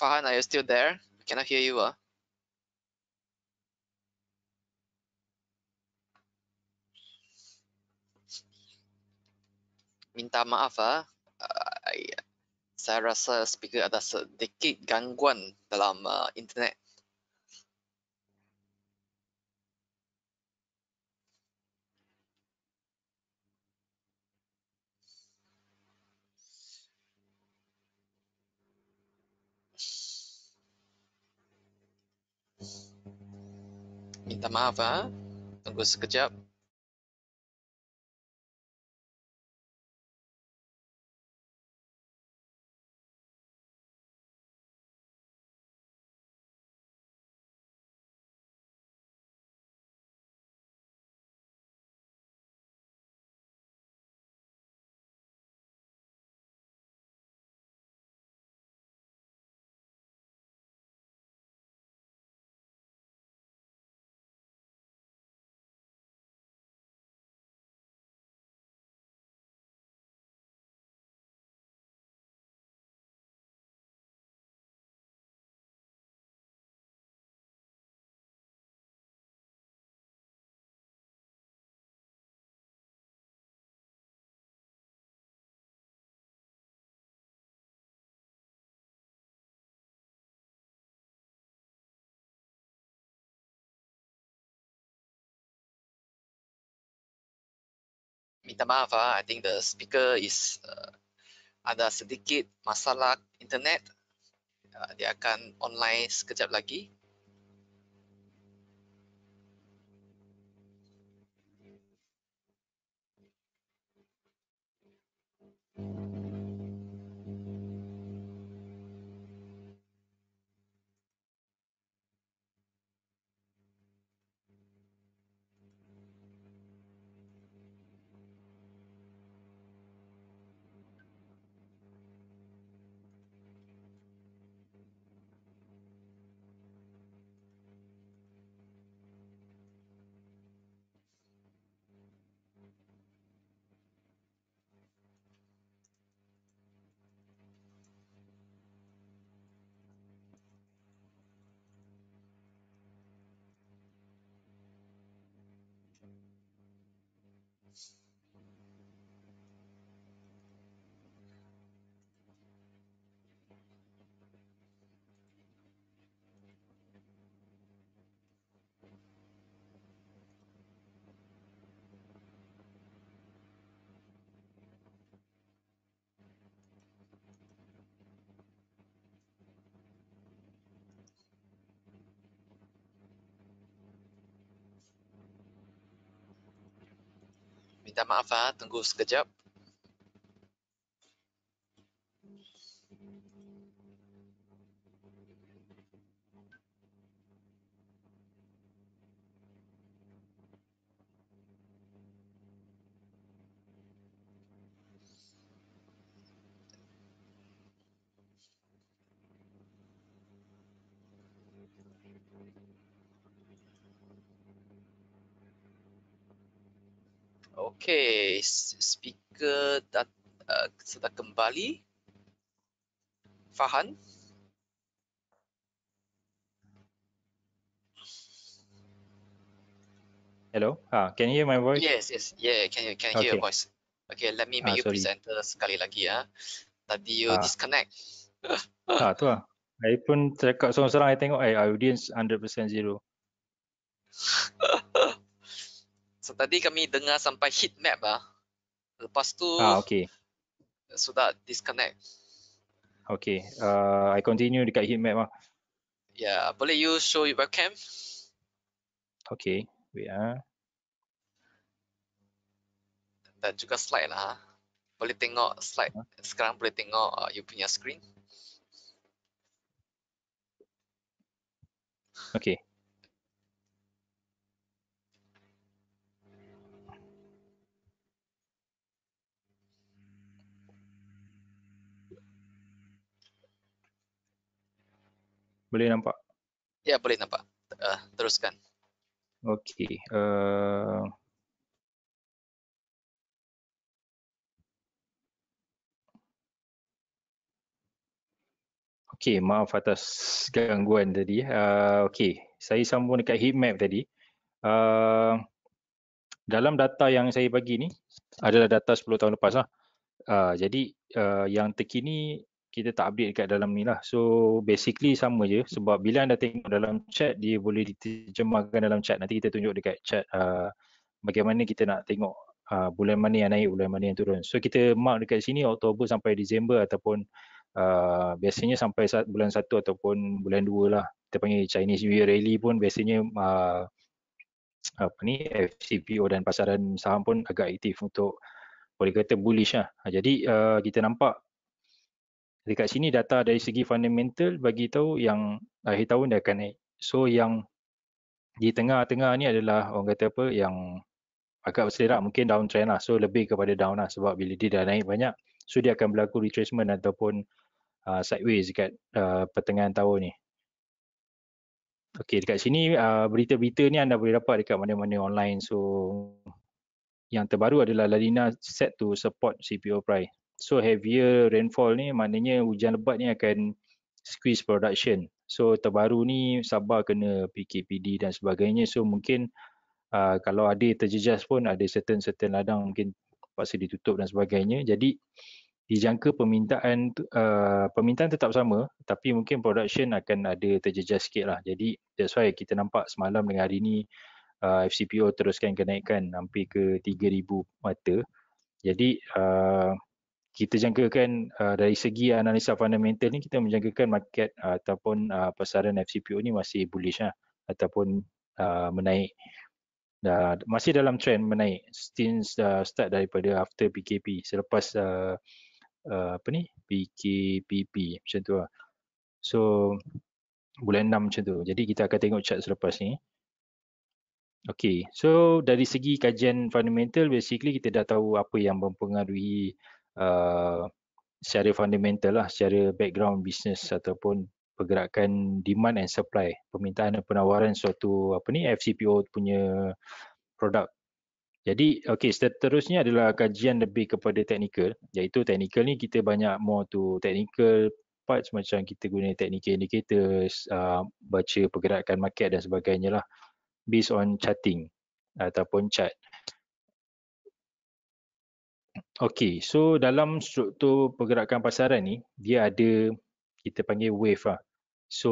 Fahan, are you still there? I cannot hear you. Uh. Minta maaf ah. Uh, saya rasa speaker ada sedikit gangguan dalam uh, internet. Minta maaf ah. Tunggu sekejap. Minta maaf ah, I think the speaker is uh, ada sedikit masalah internet. Uh, dia akan online sekejap lagi. Minta maaf ah, tunggu sekejap. Okey, speaker dat, uh, sudah kembali. Fahan? Hello, ah, can you hear my voice? Yes, yes, yeah, can you can hear your voice. Okay, let me make ah, you sorry. presenter sekali lagi ya. Tadi you ah. disconnect. ah, tu lah. Saya pun cakap seorang-seorang, saya tengok, eh, audience 100% zero. So tadi kami dengar sampai heat map ah. Lepas tu ah, okay. sudah disconnect. Okay, uh, I continue dekat heat map ah. Ya, yeah, boleh you show your webcam? Okay, wait ah. Dan juga slide lah. Boleh tengok slide. Sekarang boleh tengok uh, you punya screen. Okay. Boleh nampak? Ya, boleh nampak. Uh, teruskan. Okey. Uh, Okey, maaf atas gangguan tadi. Uh, Okey, saya sambung dekat heat map tadi. Uh, dalam data yang saya bagi ni adalah data 10 tahun lepas lah. Uh, jadi uh, yang terkini kita tak update dekat dalam ni lah. So basically sama je sebab bila anda tengok dalam chat dia boleh diterjemahkan dalam chat. Nanti kita tunjuk dekat chat uh, bagaimana kita nak tengok uh, bulan mana yang naik, bulan mana yang turun. So kita mark dekat sini Oktober sampai Disember ataupun uh, biasanya sampai bulan 1 ataupun bulan 2 lah. Kita panggil Chinese New Year Rally pun biasanya uh, apa ni FCPO dan pasaran saham pun agak aktif untuk boleh kata bullish lah. Jadi uh, kita nampak dekat sini data dari segi fundamental bagi tahu yang akhir tahun dia akan naik. So yang di tengah-tengah ni adalah orang kata apa yang agak berselerak mungkin downtrend lah. So lebih kepada down lah sebab bila dia dah naik banyak so dia akan berlaku retracement ataupun uh, sideways dekat uh, pertengahan tahun ni. Okay dekat sini uh, berita-berita ni anda boleh dapat dekat mana-mana online. So yang terbaru adalah La Nina set to support CPO price. So heavier rainfall ni maknanya hujan lebat ni akan squeeze production. So terbaru ni Sabah kena PKPD dan sebagainya. So mungkin uh, kalau ada terjejas pun ada certain-certain ladang mungkin paksa ditutup dan sebagainya. Jadi dijangka permintaan uh, permintaan tetap sama tapi mungkin production akan ada terjejas sikit lah. Jadi that's why kita nampak semalam dengan hari ni uh, FCPO teruskan kenaikan hampir ke 3000 mata. Jadi uh, kita jangkakan uh, dari segi analisa fundamental ni kita menjangkakan market uh, ataupun uh, pasaran FCPO ni masih bullish lah ataupun uh, menaik dah masih dalam trend menaik since uh, start daripada after PKP selepas uh, uh, apa ni PKPP macam tu lah. So bulan 6 macam tu. Jadi kita akan tengok chart selepas ni. Okay, so dari segi kajian fundamental basically kita dah tahu apa yang mempengaruhi Uh, secara fundamental lah, secara background business ataupun pergerakan demand and supply, permintaan dan penawaran suatu apa ni FCPO punya produk. Jadi okey seterusnya adalah kajian lebih kepada technical iaitu technical ni kita banyak more to technical parts macam kita guna technical indicators, uh, baca pergerakan market dan sebagainya lah based on charting ataupun chart. Okay, so dalam struktur pergerakan pasaran ni, dia ada kita panggil wave lah. So,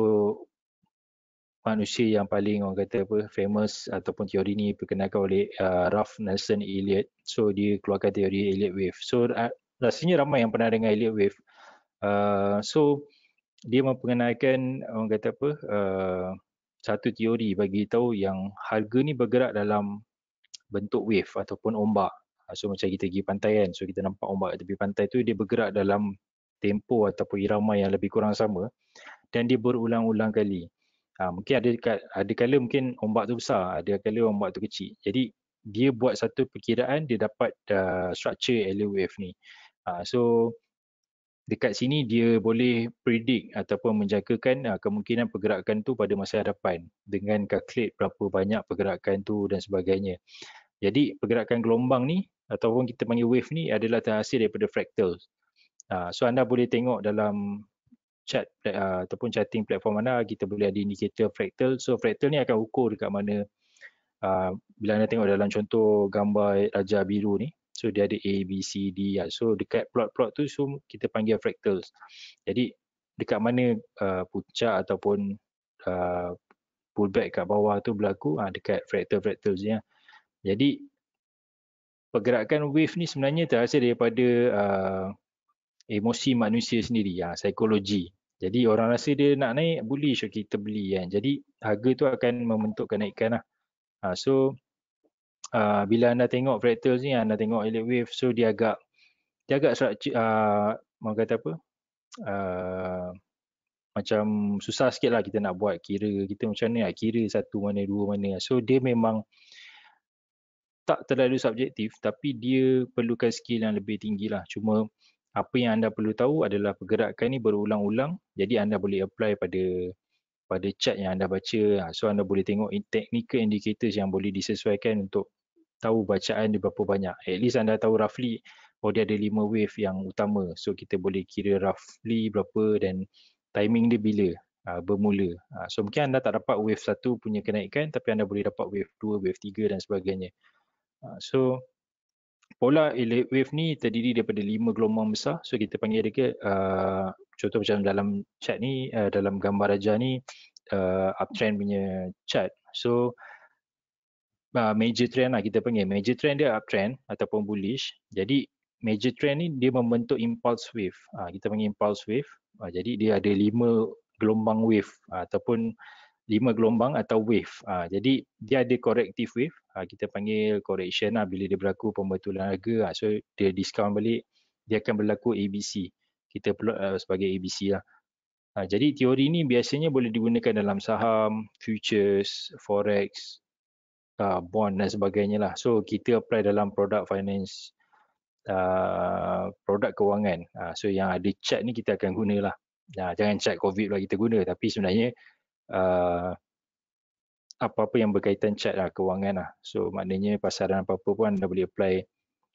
manusia yang paling orang kata apa, famous ataupun teori ni perkenalkan oleh uh, Ralph Nelson Elliot. So, dia keluarkan teori Elliot wave. So, uh, rasanya ramai yang pernah dengar Elliot wave. Uh, so, dia memperkenalkan orang kata apa, uh, satu teori bagi tahu yang harga ni bergerak dalam bentuk wave ataupun ombak. Ah, so macam kita pergi pantai kan, so kita nampak ombak tepi pantai tu dia bergerak dalam tempo ataupun irama yang lebih kurang sama dan dia berulang-ulang kali. Ha, mungkin ada ada kala mungkin ombak tu besar, ada kala ombak tu kecil. Jadi dia buat satu perkiraan dia dapat uh, structure LA wave ni. Ha, so dekat sini dia boleh predict ataupun menjangkakan uh, kemungkinan pergerakan tu pada masa hadapan dengan calculate berapa banyak pergerakan tu dan sebagainya. Jadi pergerakan gelombang ni ataupun kita panggil wave ni adalah terhasil daripada fractals. Uh, so anda boleh tengok dalam chat uh, ataupun chatting platform anda kita boleh ada indikator fractal. So fractal ni akan ukur dekat mana uh, bila anda tengok dalam contoh gambar raja biru ni. So dia ada A, B, C, D. Uh, so dekat plot-plot tu so kita panggil fractals. Jadi dekat mana puncak ataupun pullback kat bawah tu berlaku dekat fractal-fractals ni. Jadi pergerakan wave ni sebenarnya terhasil daripada uh, emosi manusia sendiri, ya, psikologi. Jadi orang rasa dia nak naik, bullish kita beli kan. Jadi harga tu akan membentuk kenaikan lah. Uh, so uh, bila anda tengok fractals ni, anda tengok elite wave, so dia agak dia agak structure, uh, mau kata apa, uh, macam susah sikit lah kita nak buat kira kita macam ni lah, kira satu mana, dua mana. So dia memang tak terlalu subjektif tapi dia perlukan skill yang lebih tinggi lah. Cuma apa yang anda perlu tahu adalah pergerakan ni berulang-ulang jadi anda boleh apply pada pada chart yang anda baca. So anda boleh tengok technical indicators yang boleh disesuaikan untuk tahu bacaan dia berapa banyak. At least anda tahu roughly oh dia ada lima wave yang utama. So kita boleh kira roughly berapa dan timing dia bila uh, bermula. Uh, so mungkin anda tak dapat wave satu punya kenaikan tapi anda boleh dapat wave dua, wave tiga dan sebagainya. Uh, so pola wave ni terdiri daripada lima gelombang besar. So kita panggil dia uh, contoh macam dalam chart ni, uh, dalam gambar raja ni uh, uptrend punya chart. So uh, major trend lah kita panggil. Major trend dia uptrend ataupun bullish. Jadi major trend ni dia membentuk impulse wave. Uh, kita panggil impulse wave. Uh, jadi dia ada lima gelombang wave uh, ataupun lima gelombang atau wave. Uh, jadi dia ada corrective wave. Uh, kita panggil correction lah bila dia berlaku pembetulan harga. Uh, so dia discount balik. Dia akan berlaku ABC. Kita plot uh, sebagai ABC lah. Uh, jadi teori ni biasanya boleh digunakan dalam saham, futures, forex, uh, bond dan sebagainya lah. So kita apply dalam produk finance uh, produk kewangan. Uh, so yang ada chart ni kita akan guna lah. Uh, jangan chart COVID lah kita guna tapi sebenarnya uh, apa-apa yang berkaitan chart lah, kewangan lah. So maknanya pasaran apa-apa pun anda boleh apply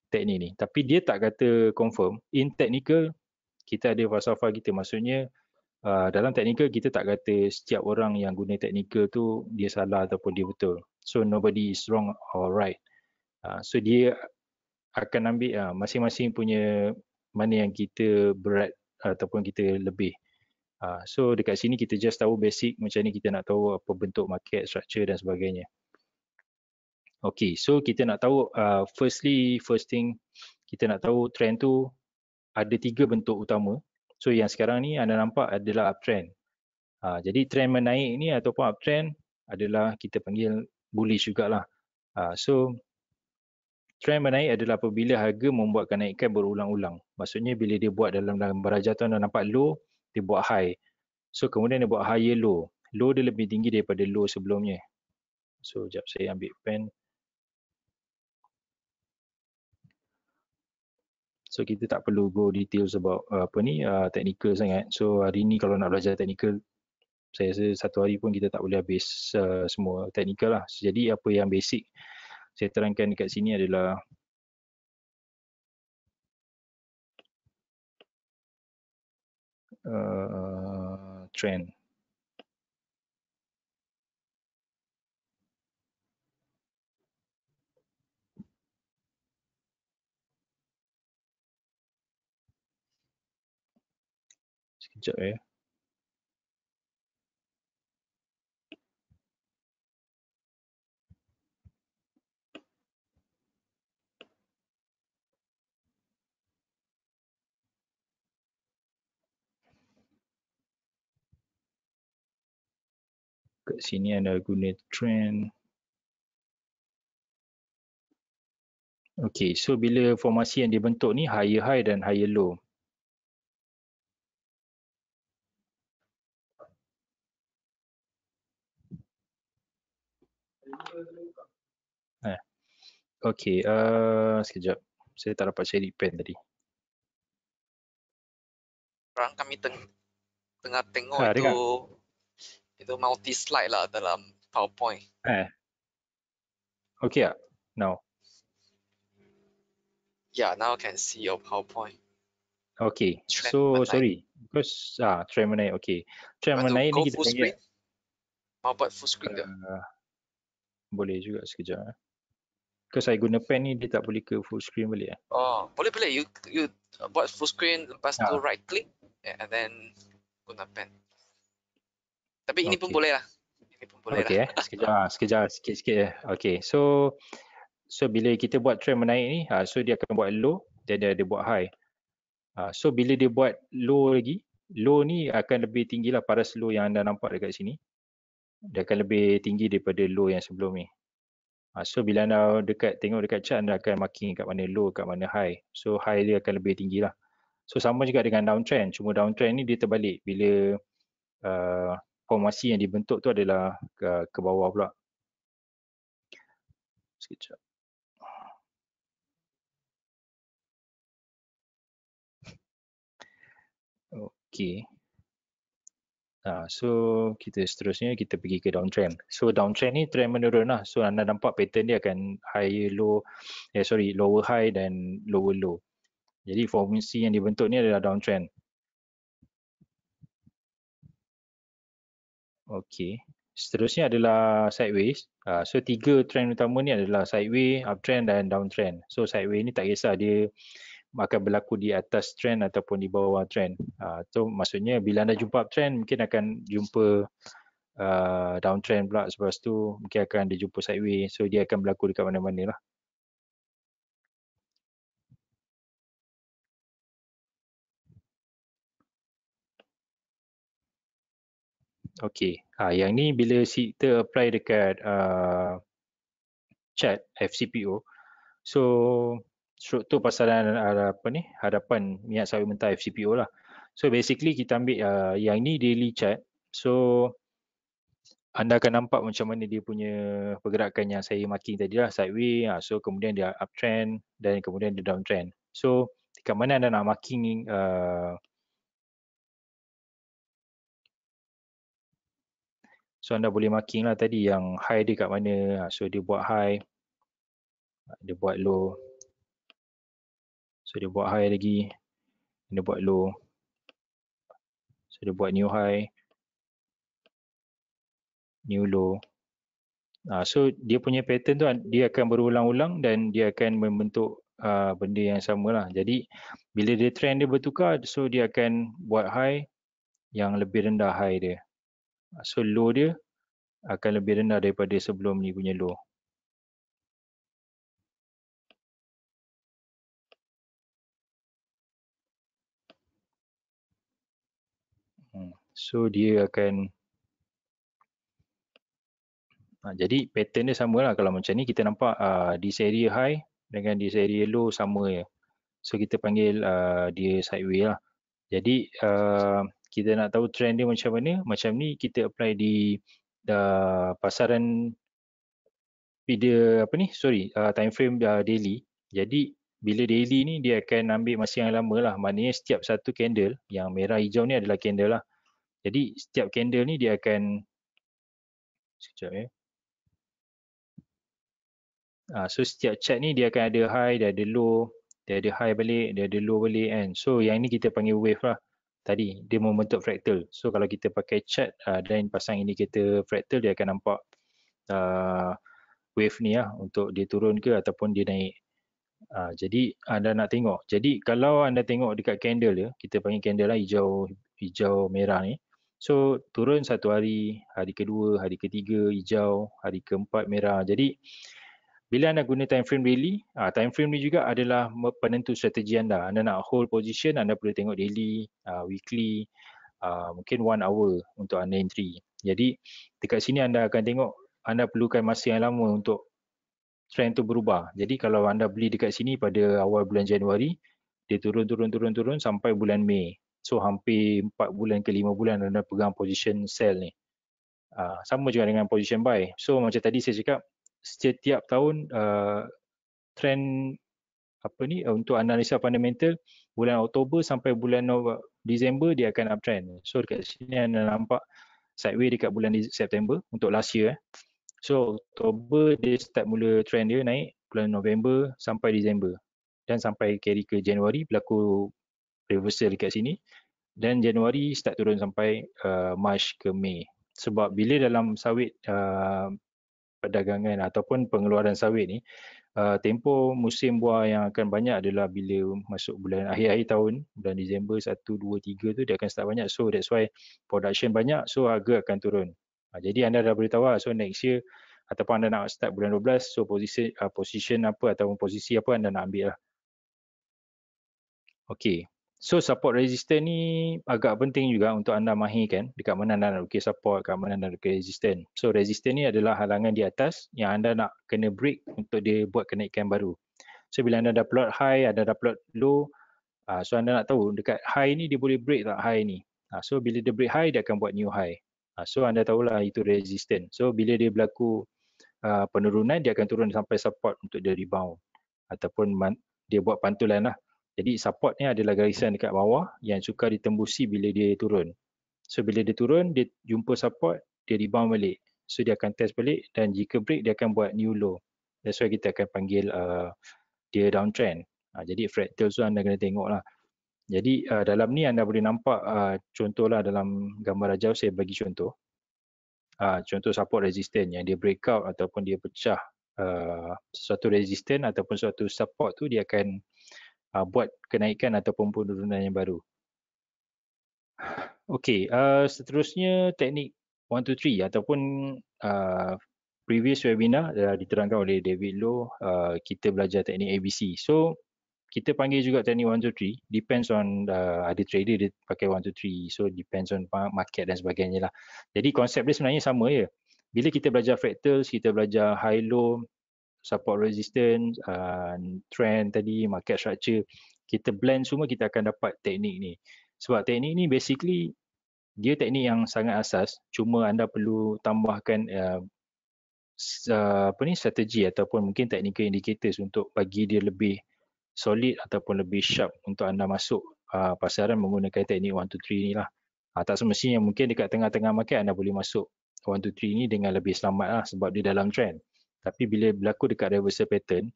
teknik ni. Tapi dia tak kata confirm. In technical, kita ada falsafah kita. Maksudnya uh, dalam technical kita tak kata setiap orang yang guna technical tu dia salah ataupun dia betul. So nobody is wrong or right. Uh, so dia akan ambil uh, masing-masing punya mana yang kita berat ataupun kita lebih. Uh, so dekat sini kita just tahu basic macam ni kita nak tahu apa bentuk market structure dan sebagainya. Okay, so kita nak tahu uh, firstly, first thing kita nak tahu trend tu ada tiga bentuk utama. So yang sekarang ni anda nampak adalah uptrend. Uh, jadi trend menaik ni ataupun uptrend adalah kita panggil bullish jugalah. Uh, so trend menaik adalah apabila harga membuat kenaikan berulang-ulang. Maksudnya bila dia buat dalam dalam berajatan dan nampak low, dia buat high. So kemudian dia buat higher low. Low dia lebih tinggi daripada low sebelumnya. So jap saya ambil pen. So kita tak perlu go details about uh, apa ni uh, technical sangat. So hari ni kalau nak belajar technical saya rasa satu hari pun kita tak boleh habis uh, semua technical lah. Jadi apa yang basic saya terangkan dekat sini adalah uh, trend. Sekejap ya. Eh. Kat sini anda guna trend Okay, so bila formasi yang dibentuk ni higher high dan higher low. Eh. Okay, uh, sekejap. Saya tak dapat share pen tadi. Orang kami teng tengah tengok ha, itu itu multi slide lah dalam PowerPoint. Eh. Okay ah. Now. Yeah, now I can see your PowerPoint. Okay. Trend so menaik. sorry. Because ah trend menaik. Okay. Trend menaik ni kita panggil. Mau buat full screen ke? Uh, boleh juga sekejap. Eh. Because saya guna pen ni dia tak boleh ke full screen balik eh. Oh, boleh boleh. You you buat full screen lepas tu ah. right click and then guna pen. Tapi ini okay. pun boleh lah. Ini pun boleh okay, lah. Eh. Sekejap, ah, sekejap, sikit-sikit. Eh. Okay, so so bila kita buat trend menaik ni, uh, so dia akan buat low, dan dia ada buat high. Uh, so bila dia buat low lagi, low ni akan lebih tinggi lah paras low yang anda nampak dekat sini. Dia akan lebih tinggi daripada low yang sebelum ni. Uh, so bila anda dekat tengok dekat chart, anda akan marking kat mana low, kat mana high. So high dia akan lebih tinggi lah. So sama juga dengan downtrend, cuma downtrend ni dia terbalik bila uh, formasi yang dibentuk tu adalah ke, ke bawah pula. Sekejap. Okey. Ha, so kita seterusnya kita pergi ke downtrend. So downtrend ni trend menurun lah. So anda nampak pattern dia akan higher low, eh sorry lower high dan lower low. Jadi formasi yang dibentuk ni adalah downtrend. Okay. Seterusnya adalah sideways. Uh, so tiga trend utama ni adalah sideways, uptrend dan downtrend. So sideways ni tak kisah dia akan berlaku di atas trend ataupun di bawah trend. Uh, so maksudnya bila anda jumpa uptrend mungkin akan jumpa uh, downtrend pula selepas tu mungkin akan ada jumpa sideways. So dia akan berlaku dekat mana-mana lah. Okay, ha, yang ni bila kita apply dekat uh, chat FCPO, so struktur pasaran apa ni hadapan minyak sawit mentah FCPO lah. So basically kita ambil uh, yang ni daily chart. So anda akan nampak macam mana dia punya pergerakan yang saya marking tadi lah sideways. So kemudian dia uptrend dan kemudian dia downtrend. So dekat mana anda nak marking uh, So anda boleh marking lah tadi yang high dia kat mana. So dia buat high. Dia buat low. So dia buat high lagi. Dia buat low. So dia buat new high. New low. Uh, so dia punya pattern tu dia akan berulang-ulang dan dia akan membentuk benda yang sama lah. Jadi bila dia trend dia bertukar, so dia akan buat high yang lebih rendah high dia. So low dia akan lebih rendah daripada sebelum ni punya low. So dia akan ha, jadi pattern dia sama lah kalau macam ni kita nampak uh, di seri high dengan di seri low sama ya. So kita panggil uh, dia sideways lah. Jadi uh, kita nak tahu trend dia macam mana, macam ni kita apply di uh, pasaran video apa ni sorry uh, time frame uh, daily. Jadi bila daily ni dia akan ambil masa yang lama lah. Maknanya setiap satu candle yang merah hijau ni adalah candle lah. Jadi setiap candle ni dia akan sekejap ya. Ah, so setiap chart ni dia akan ada high, dia ada low, dia ada high balik, dia ada low balik kan. So yang ni kita panggil wave lah. Tadi dia membentuk fractal. So kalau kita pakai chart uh, dan pasang indicator fractal dia akan nampak uh, wave ni lah untuk dia turun ke ataupun dia naik. Uh, jadi anda nak tengok. Jadi kalau anda tengok dekat candle dia, kita panggil candle lah hijau hijau merah ni. So turun satu hari, hari kedua, hari ketiga hijau, hari keempat merah. Jadi bila anda guna time frame daily, ah, time frame ni juga adalah penentu strategi anda. Anda nak hold position, anda perlu tengok daily, uh, weekly, uh, mungkin one hour untuk anda entry. Jadi dekat sini anda akan tengok anda perlukan masa yang lama untuk trend tu berubah. Jadi kalau anda beli dekat sini pada awal bulan Januari, dia turun turun turun turun sampai bulan Mei. So hampir 4 bulan ke 5 bulan anda pegang position sell ni. Uh, sama juga dengan position buy. So macam tadi saya cakap setiap tahun uh, trend apa ni uh, untuk analisa fundamental bulan Oktober sampai bulan Disember dia akan uptrend. So dekat sini anda nampak sideways dekat bulan September untuk last year. Eh. So Oktober dia start mula trend dia naik bulan November sampai Disember dan sampai carry ke Januari berlaku reversal dekat sini dan Januari start turun sampai uh, March ke Mei sebab bila dalam sawit uh, perdagangan ataupun pengeluaran sawit ni uh, tempoh musim buah yang akan banyak adalah bila masuk bulan akhir-akhir tahun bulan Disember 1 2 3 tu dia akan start banyak. So that's why production banyak so harga akan turun. Uh, jadi anda dah beritahu lah so next year ataupun anda nak start bulan 12 so position uh, position apa ataupun posisi apa anda nak ambil lah. Okay, So support resistance ni agak penting juga untuk anda mahirkan dekat mana anda nak lukis support, dekat mana anda nak lukis resistance. So resistance ni adalah halangan di atas yang anda nak kena break untuk dia buat kenaikan baru. So bila anda dah plot high, anda dah plot low, uh, so anda nak tahu dekat high ni dia boleh break tak high ni. Uh, so bila dia break high, dia akan buat new high. Uh, so anda tahulah itu resistance. So bila dia berlaku penurunan, dia akan turun sampai support untuk dia rebound. Ataupun dia buat pantulan lah. Jadi support ni adalah garisan dekat bawah yang suka ditembusi bila dia turun. So bila dia turun, dia jumpa support, dia rebound balik. So dia akan test balik dan jika break dia akan buat new low. That's why kita akan panggil uh, dia downtrend. Uh, jadi fractal tu anda kena tengok lah. Jadi uh, dalam ni anda boleh nampak uh, contoh lah dalam gambar rajau saya bagi contoh. Uh, contoh support resistance yang dia breakout ataupun dia pecah uh, suatu resistance ataupun suatu support tu dia akan uh, buat kenaikan ataupun penurunan yang baru. Okey, uh, seterusnya teknik 1 2 3 ataupun uh, previous webinar uh, diterangkan oleh David Low, uh, kita belajar teknik ABC. So, kita panggil juga teknik 1 2 3 depends on uh, ada trader dia pakai 1 2 3. So, depends on market dan sebagainya lah. Jadi konsep dia sebenarnya sama ya. Bila kita belajar fractals, kita belajar high low, support resistance, uh, trend tadi, market structure, kita blend semua kita akan dapat teknik ni. Sebab teknik ni basically dia teknik yang sangat asas cuma anda perlu tambahkan uh, apa ni strategi ataupun mungkin technical indicators untuk bagi dia lebih solid ataupun lebih sharp untuk anda masuk uh, pasaran menggunakan teknik 1 2 3 ni lah. Uh, tak semestinya mungkin dekat tengah-tengah market anda boleh masuk 1 2 3 ni dengan lebih selamat lah sebab dia dalam trend. Tapi bila berlaku dekat reversal pattern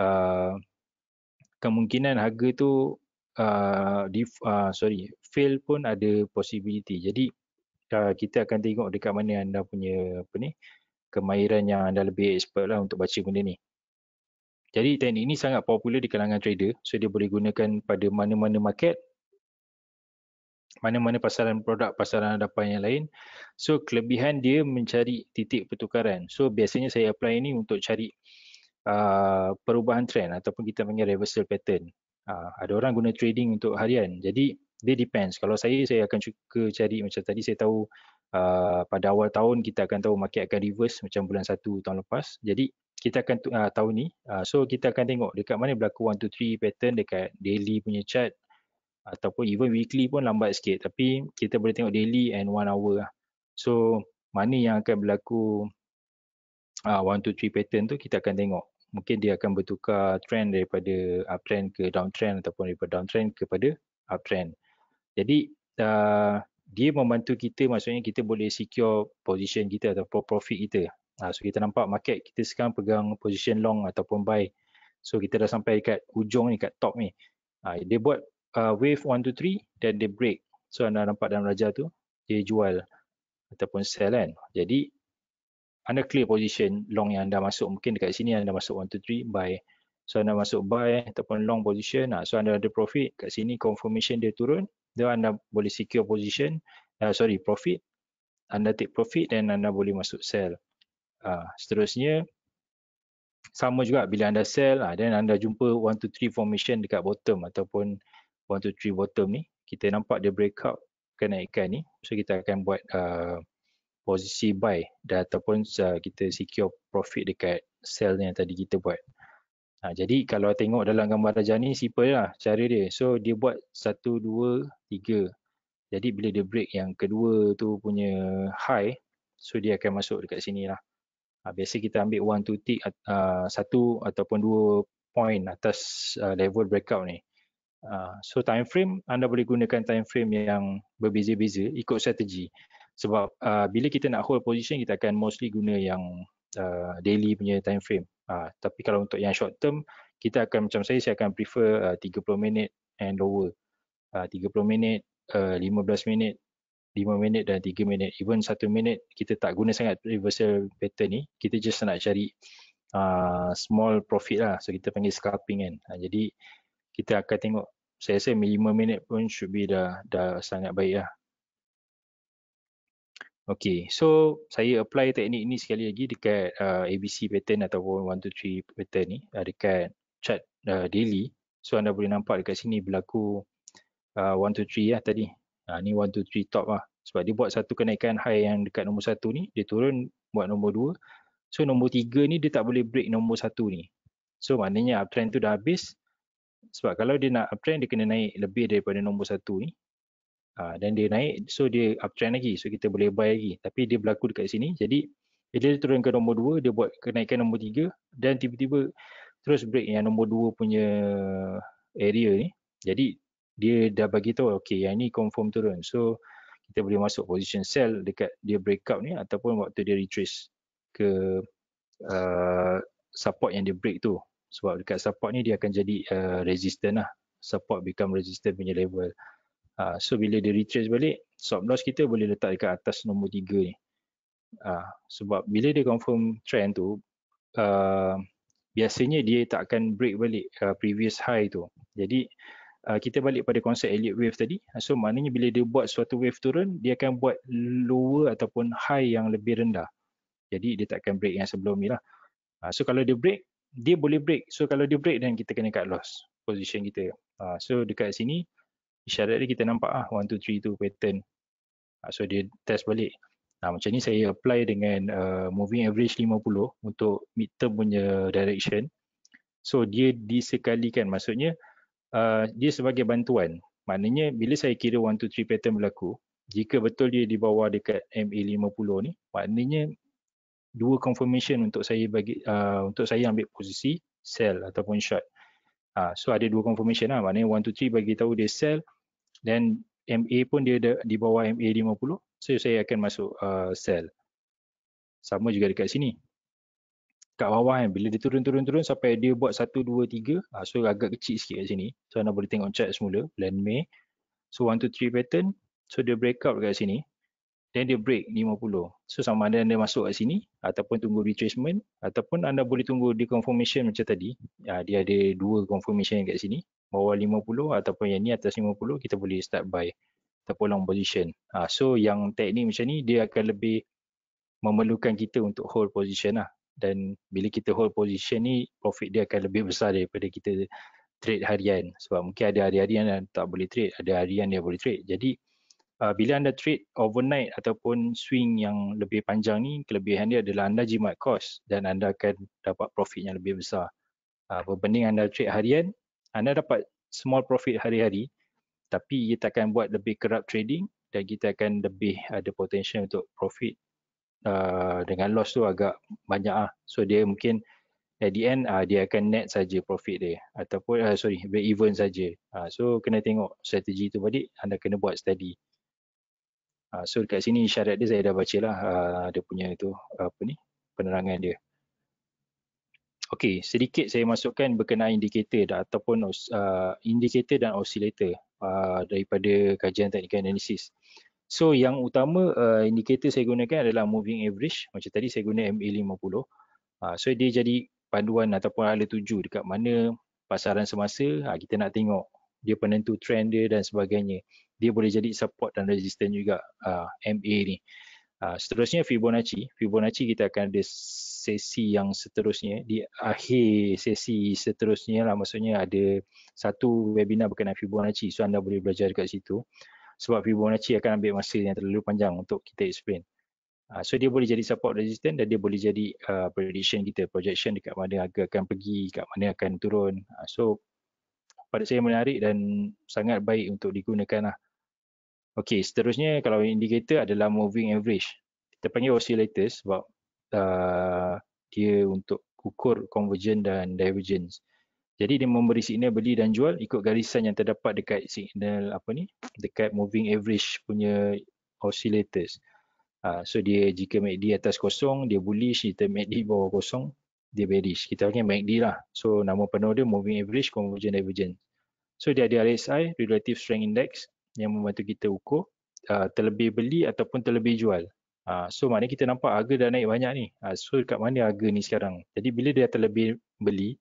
uh, kemungkinan harga tu uh, dif, uh, sorry fail pun ada possibility. Jadi uh, kita akan tengok dekat mana anda punya apa ni kemahiran yang anda lebih expert lah untuk baca benda ni. Jadi teknik ini sangat popular di kalangan trader. So dia boleh gunakan pada mana-mana market mana-mana pasaran produk pasaran hadapan yang lain so kelebihan dia mencari titik pertukaran so biasanya saya apply ini untuk cari uh, perubahan trend ataupun kita panggil reversal pattern Uh, ada orang guna trading untuk harian. Jadi dia depends. Kalau saya, saya akan cuba cari macam tadi saya tahu uh, pada awal tahun kita akan tahu market akan reverse macam bulan satu tahun lepas. Jadi kita akan uh, tahu ni. Uh, so kita akan tengok dekat mana berlaku 1, 2, 3 pattern dekat daily punya chart ataupun even weekly pun lambat sikit. Tapi kita boleh tengok daily and one hour lah. So mana yang akan berlaku uh, 1, 2, 3 pattern tu kita akan tengok mungkin dia akan bertukar trend daripada uptrend ke downtrend ataupun daripada downtrend kepada uptrend. Jadi uh, dia membantu kita maksudnya kita boleh secure position kita atau profit kita. Uh, so kita nampak market kita sekarang pegang position long ataupun buy. So kita dah sampai dekat ujung ni kat top ni. Uh, dia buat uh, wave 1 2 3 dan dia break. So anda nampak dalam raja tu dia jual ataupun sell kan. Jadi anda clear position long yang anda masuk. Mungkin dekat sini anda masuk 1 2 3 buy. So anda masuk buy ataupun long position. So anda ada profit kat sini confirmation dia turun. Then anda boleh secure position. Uh, sorry profit. Anda take profit dan anda boleh masuk sell. Uh, seterusnya sama juga bila anda sell uh, then anda jumpa 1 2 3 formation dekat bottom ataupun 1 2 3 bottom ni kita nampak dia breakout kenaikan ni so kita akan buat uh, posisi buy dan ataupun uh, kita secure profit dekat sell yang tadi kita buat. Ha, jadi kalau tengok dalam gambar raja ni simple lah cara dia. So dia buat satu, dua, tiga. Jadi bila dia break yang kedua tu punya high, so dia akan masuk dekat sini lah. Ha, biasa kita ambil one to tick uh, satu ataupun dua point atas uh, level breakout ni. Uh, so time frame anda boleh gunakan time frame yang berbeza-beza ikut strategi. Sebab uh, bila kita nak hold position kita akan mostly guna yang uh, daily punya time frame. Uh, tapi kalau untuk yang short term kita akan macam saya saya akan prefer uh, 30 minit and lower. Uh, 30 minit uh, 15 minit 5 minit dan 3 minit. Even 1 minit kita tak guna sangat reversal pattern ni. Kita just nak cari uh, small profit lah. So kita panggil scalping kan. Uh, jadi kita akan tengok saya rasa 5 minit pun should be dah, dah sangat baik lah Okay, so saya apply teknik ni sekali lagi dekat uh, ABC pattern ataupun 1, 2, 3 pattern ni uh, dekat chart uh, daily. So anda boleh nampak dekat sini berlaku uh, 1, 2, 3 lah tadi. Uh, ni 1, 2, 3 top lah. Sebab dia buat satu kenaikan high yang dekat nombor satu ni, dia turun buat nombor dua. So nombor tiga ni dia tak boleh break nombor satu ni. So maknanya uptrend tu dah habis. Sebab kalau dia nak uptrend, dia kena naik lebih daripada nombor satu ni. Uh, dan dia naik so dia uptrend lagi. So kita boleh buy lagi. Tapi dia berlaku dekat sini. Jadi dia turun ke nombor 2 dia buat kenaikan nombor 3 dan tiba-tiba terus break yang nombor 2 punya area ni. Jadi dia dah bagi tahu okey yang ni confirm turun. So kita boleh masuk position sell dekat dia breakout ni ataupun waktu dia retrace ke uh, support yang dia break tu sebab dekat support ni dia akan jadi uh, resistant lah support become resistant punya level uh, so bila dia retrace balik stop loss kita boleh letak dekat atas nombor 3 ni uh, sebab bila dia confirm trend tu uh, biasanya dia tak akan break balik uh, previous high tu jadi uh, kita balik pada konsep Elliott wave tadi. So maknanya bila dia buat suatu wave turun, dia akan buat lower ataupun high yang lebih rendah. Jadi dia tak akan break yang sebelum ni lah. Uh, so kalau dia break, dia boleh break. So kalau dia break dan kita kena cut loss position kita. Uh, so dekat sini isyarat dia kita nampak ah 1 2 3 tu pattern. Uh, so dia test balik. Nah, macam ni saya apply dengan uh, moving average 50 untuk midterm punya direction. So dia disekalikan maksudnya uh, dia sebagai bantuan. Maknanya bila saya kira 1, 2, 3 pattern berlaku, jika betul dia di bawah dekat MA50 ni, maknanya dua confirmation untuk saya bagi uh, untuk saya ambil posisi sell ataupun short. Uh, so ada dua confirmation lah, maknanya 1, 2, 3 bagi tahu dia sell dan MA pun dia di bawah MA50, so saya akan masuk uh, sell. Sama juga dekat sini. Kat bawah kan bila dia turun-turun-turun sampai dia buat 1 2 3 uh, so agak kecil sikit kat sini. So anda boleh tengok chart semula bulan Mei. So 1 2 3 pattern so dia break out kat sini then dia break 50 so sama ada anda masuk kat sini ataupun tunggu retracement ataupun anda boleh tunggu di confirmation macam tadi. Uh, dia ada dua confirmation kat sini. Bawah 50 ataupun yang ni atas 50 kita boleh start buy ataupun long position. Uh, so yang teknik macam ni dia akan lebih memerlukan kita untuk hold position lah. Dan bila kita hold position ni profit dia akan lebih besar daripada kita trade harian. Sebab mungkin ada hari-harian yang tak boleh trade ada harian dia boleh trade. Jadi uh, bila anda trade overnight ataupun swing yang lebih panjang ni kelebihan dia adalah anda jimat cost dan anda akan dapat profit yang lebih besar uh, berbanding anda trade harian anda dapat small profit hari-hari tapi kita akan buat lebih kerap trading dan kita akan lebih ada potential untuk profit uh, dengan loss tu agak banyak ah. So dia mungkin at the end uh, dia akan net saja profit dia ataupun uh, sorry break even saja. Uh, so kena tengok strategi tu balik anda kena buat steady. Uh, so dekat sini syarat dia saya dah baca lah uh, dia punya tu apa ni penerangan dia. Okey, sedikit saya masukkan berkenaan indikator dah, ataupun uh, indikator dan oscillator uh, daripada kajian teknikal analisis. So yang utama uh, indikator saya gunakan adalah moving average. Macam tadi saya guna MA50. Uh, so dia jadi panduan ataupun ala tuju dekat mana pasaran semasa uh, kita nak tengok dia penentu trend dia dan sebagainya. Dia boleh jadi support dan resistance juga uh, MA ni. Uh, seterusnya Fibonacci. Fibonacci kita akan ada sesi yang seterusnya. Di akhir sesi seterusnya lah maksudnya ada satu webinar berkenaan Fibonacci. So anda boleh belajar dekat situ sebab Fibonacci akan ambil masa yang terlalu panjang untuk kita explain. Uh, so dia boleh jadi support resistance dan dia boleh jadi uh, prediction kita, projection dekat mana harga akan pergi, dekat mana akan turun. Uh, so pada saya menarik dan sangat baik untuk digunakan lah. Okay, seterusnya kalau indicator adalah moving average. Kita panggil oscillators sebab uh, dia untuk ukur convergence dan divergence. Jadi dia memberi signal beli dan jual ikut garisan yang terdapat dekat signal apa ni? Dekat moving average punya oscillators. Uh, so dia jika MACD atas kosong, dia bullish. Jika MACD bawah kosong, dia bearish. Kita panggil MACD lah. So nama penuh dia moving average, convergence, divergence. So dia ada RSI, Relative Strength Index yang membantu kita ukur uh, terlebih beli ataupun terlebih jual. Uh, so maknanya kita nampak harga dah naik banyak ni. Uh, so dekat mana harga ni sekarang? Jadi bila dia terlebih beli,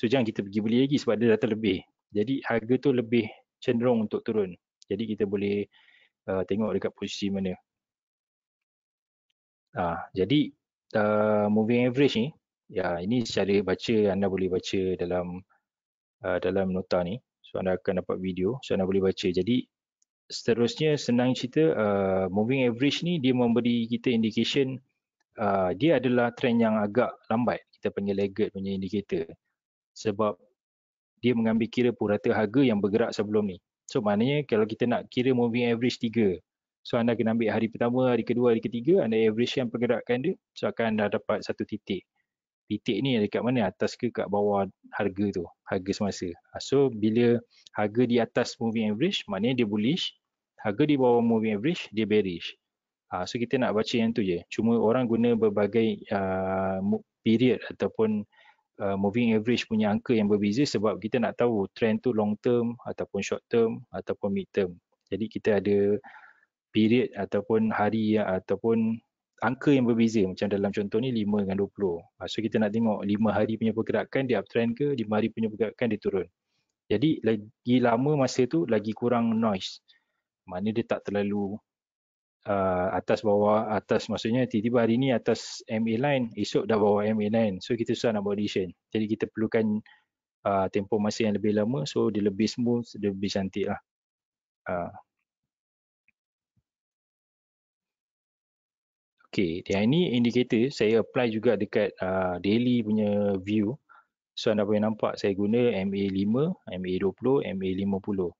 So jangan kita pergi beli lagi sebab dia dah terlebih. Jadi harga tu lebih cenderung untuk turun. Jadi kita boleh uh, tengok dekat posisi mana. Uh, jadi uh, moving average ni, ya ini secara baca anda boleh baca dalam uh, dalam nota ni. So anda akan dapat video. So anda boleh baca. Jadi seterusnya senang cerita uh, moving average ni dia memberi kita indication uh, dia adalah trend yang agak lambat. Kita panggil laggard punya indicator sebab dia mengambil kira purata harga yang bergerak sebelum ni. So maknanya kalau kita nak kira moving average tiga, so anda kena ambil hari pertama, hari kedua, hari ketiga, anda average yang pergerakan dia, so akan anda dapat satu titik. Titik ni dekat mana? Atas ke kat bawah harga tu, harga semasa. So bila harga di atas moving average, maknanya dia bullish. Harga di bawah moving average dia bearish. Ha, so kita nak baca yang tu je. Cuma orang guna berbagai uh, period ataupun uh, moving average punya angka yang berbeza sebab kita nak tahu trend tu long term ataupun short term ataupun mid term. Jadi kita ada period ataupun hari ataupun angka yang berbeza macam dalam contoh ni 5 dengan 20. Ha, so kita nak tengok 5 hari punya pergerakan dia uptrend ke 5 hari punya pergerakan dia turun. Jadi lagi lama masa tu lagi kurang noise. Mana dia tak terlalu uh, atas bawah atas maksudnya tiba-tiba hari ni atas MA line esok dah bawah MA line so kita susah nak buat decision jadi kita perlukan uh, tempoh masa yang lebih lama so dia lebih smooth dia lebih cantik lah uh. Okay, yang ini indicator saya apply juga dekat uh, daily punya view. So anda boleh nampak saya guna MA5, MA20, MA50.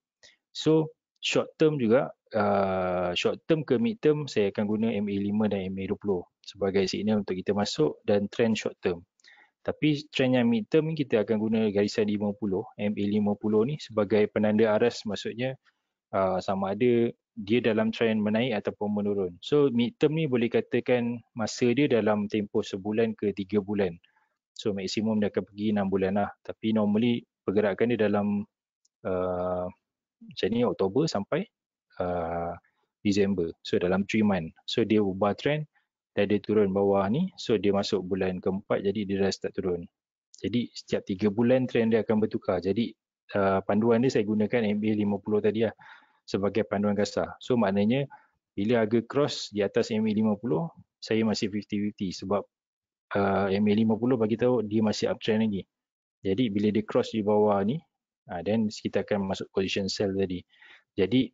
So short term juga uh, short term ke mid term saya akan guna MA5 dan MA20 sebagai signal untuk kita masuk dan trend short term. Tapi trend yang mid term ni kita akan guna garisan 50 MA50 ni sebagai penanda aras maksudnya uh, sama ada dia dalam trend menaik ataupun menurun. So mid term ni boleh katakan masa dia dalam tempoh sebulan ke tiga bulan. So maksimum dia akan pergi enam bulan lah. Tapi normally pergerakan dia dalam uh, macam ni Oktober sampai uh, Disember. So dalam 3 month. So dia ubah trend dan dia turun bawah ni. So dia masuk bulan keempat jadi dia dah start turun. Jadi setiap 3 bulan trend dia akan bertukar. Jadi uh, panduan dia saya gunakan MA50 tadi lah sebagai panduan kasar. So maknanya bila harga cross di atas MA50 saya masih 50-50 sebab uh, MA50 bagi tahu dia masih uptrend lagi. Jadi bila dia cross di bawah ni uh, then kita akan masuk position sell tadi. Jadi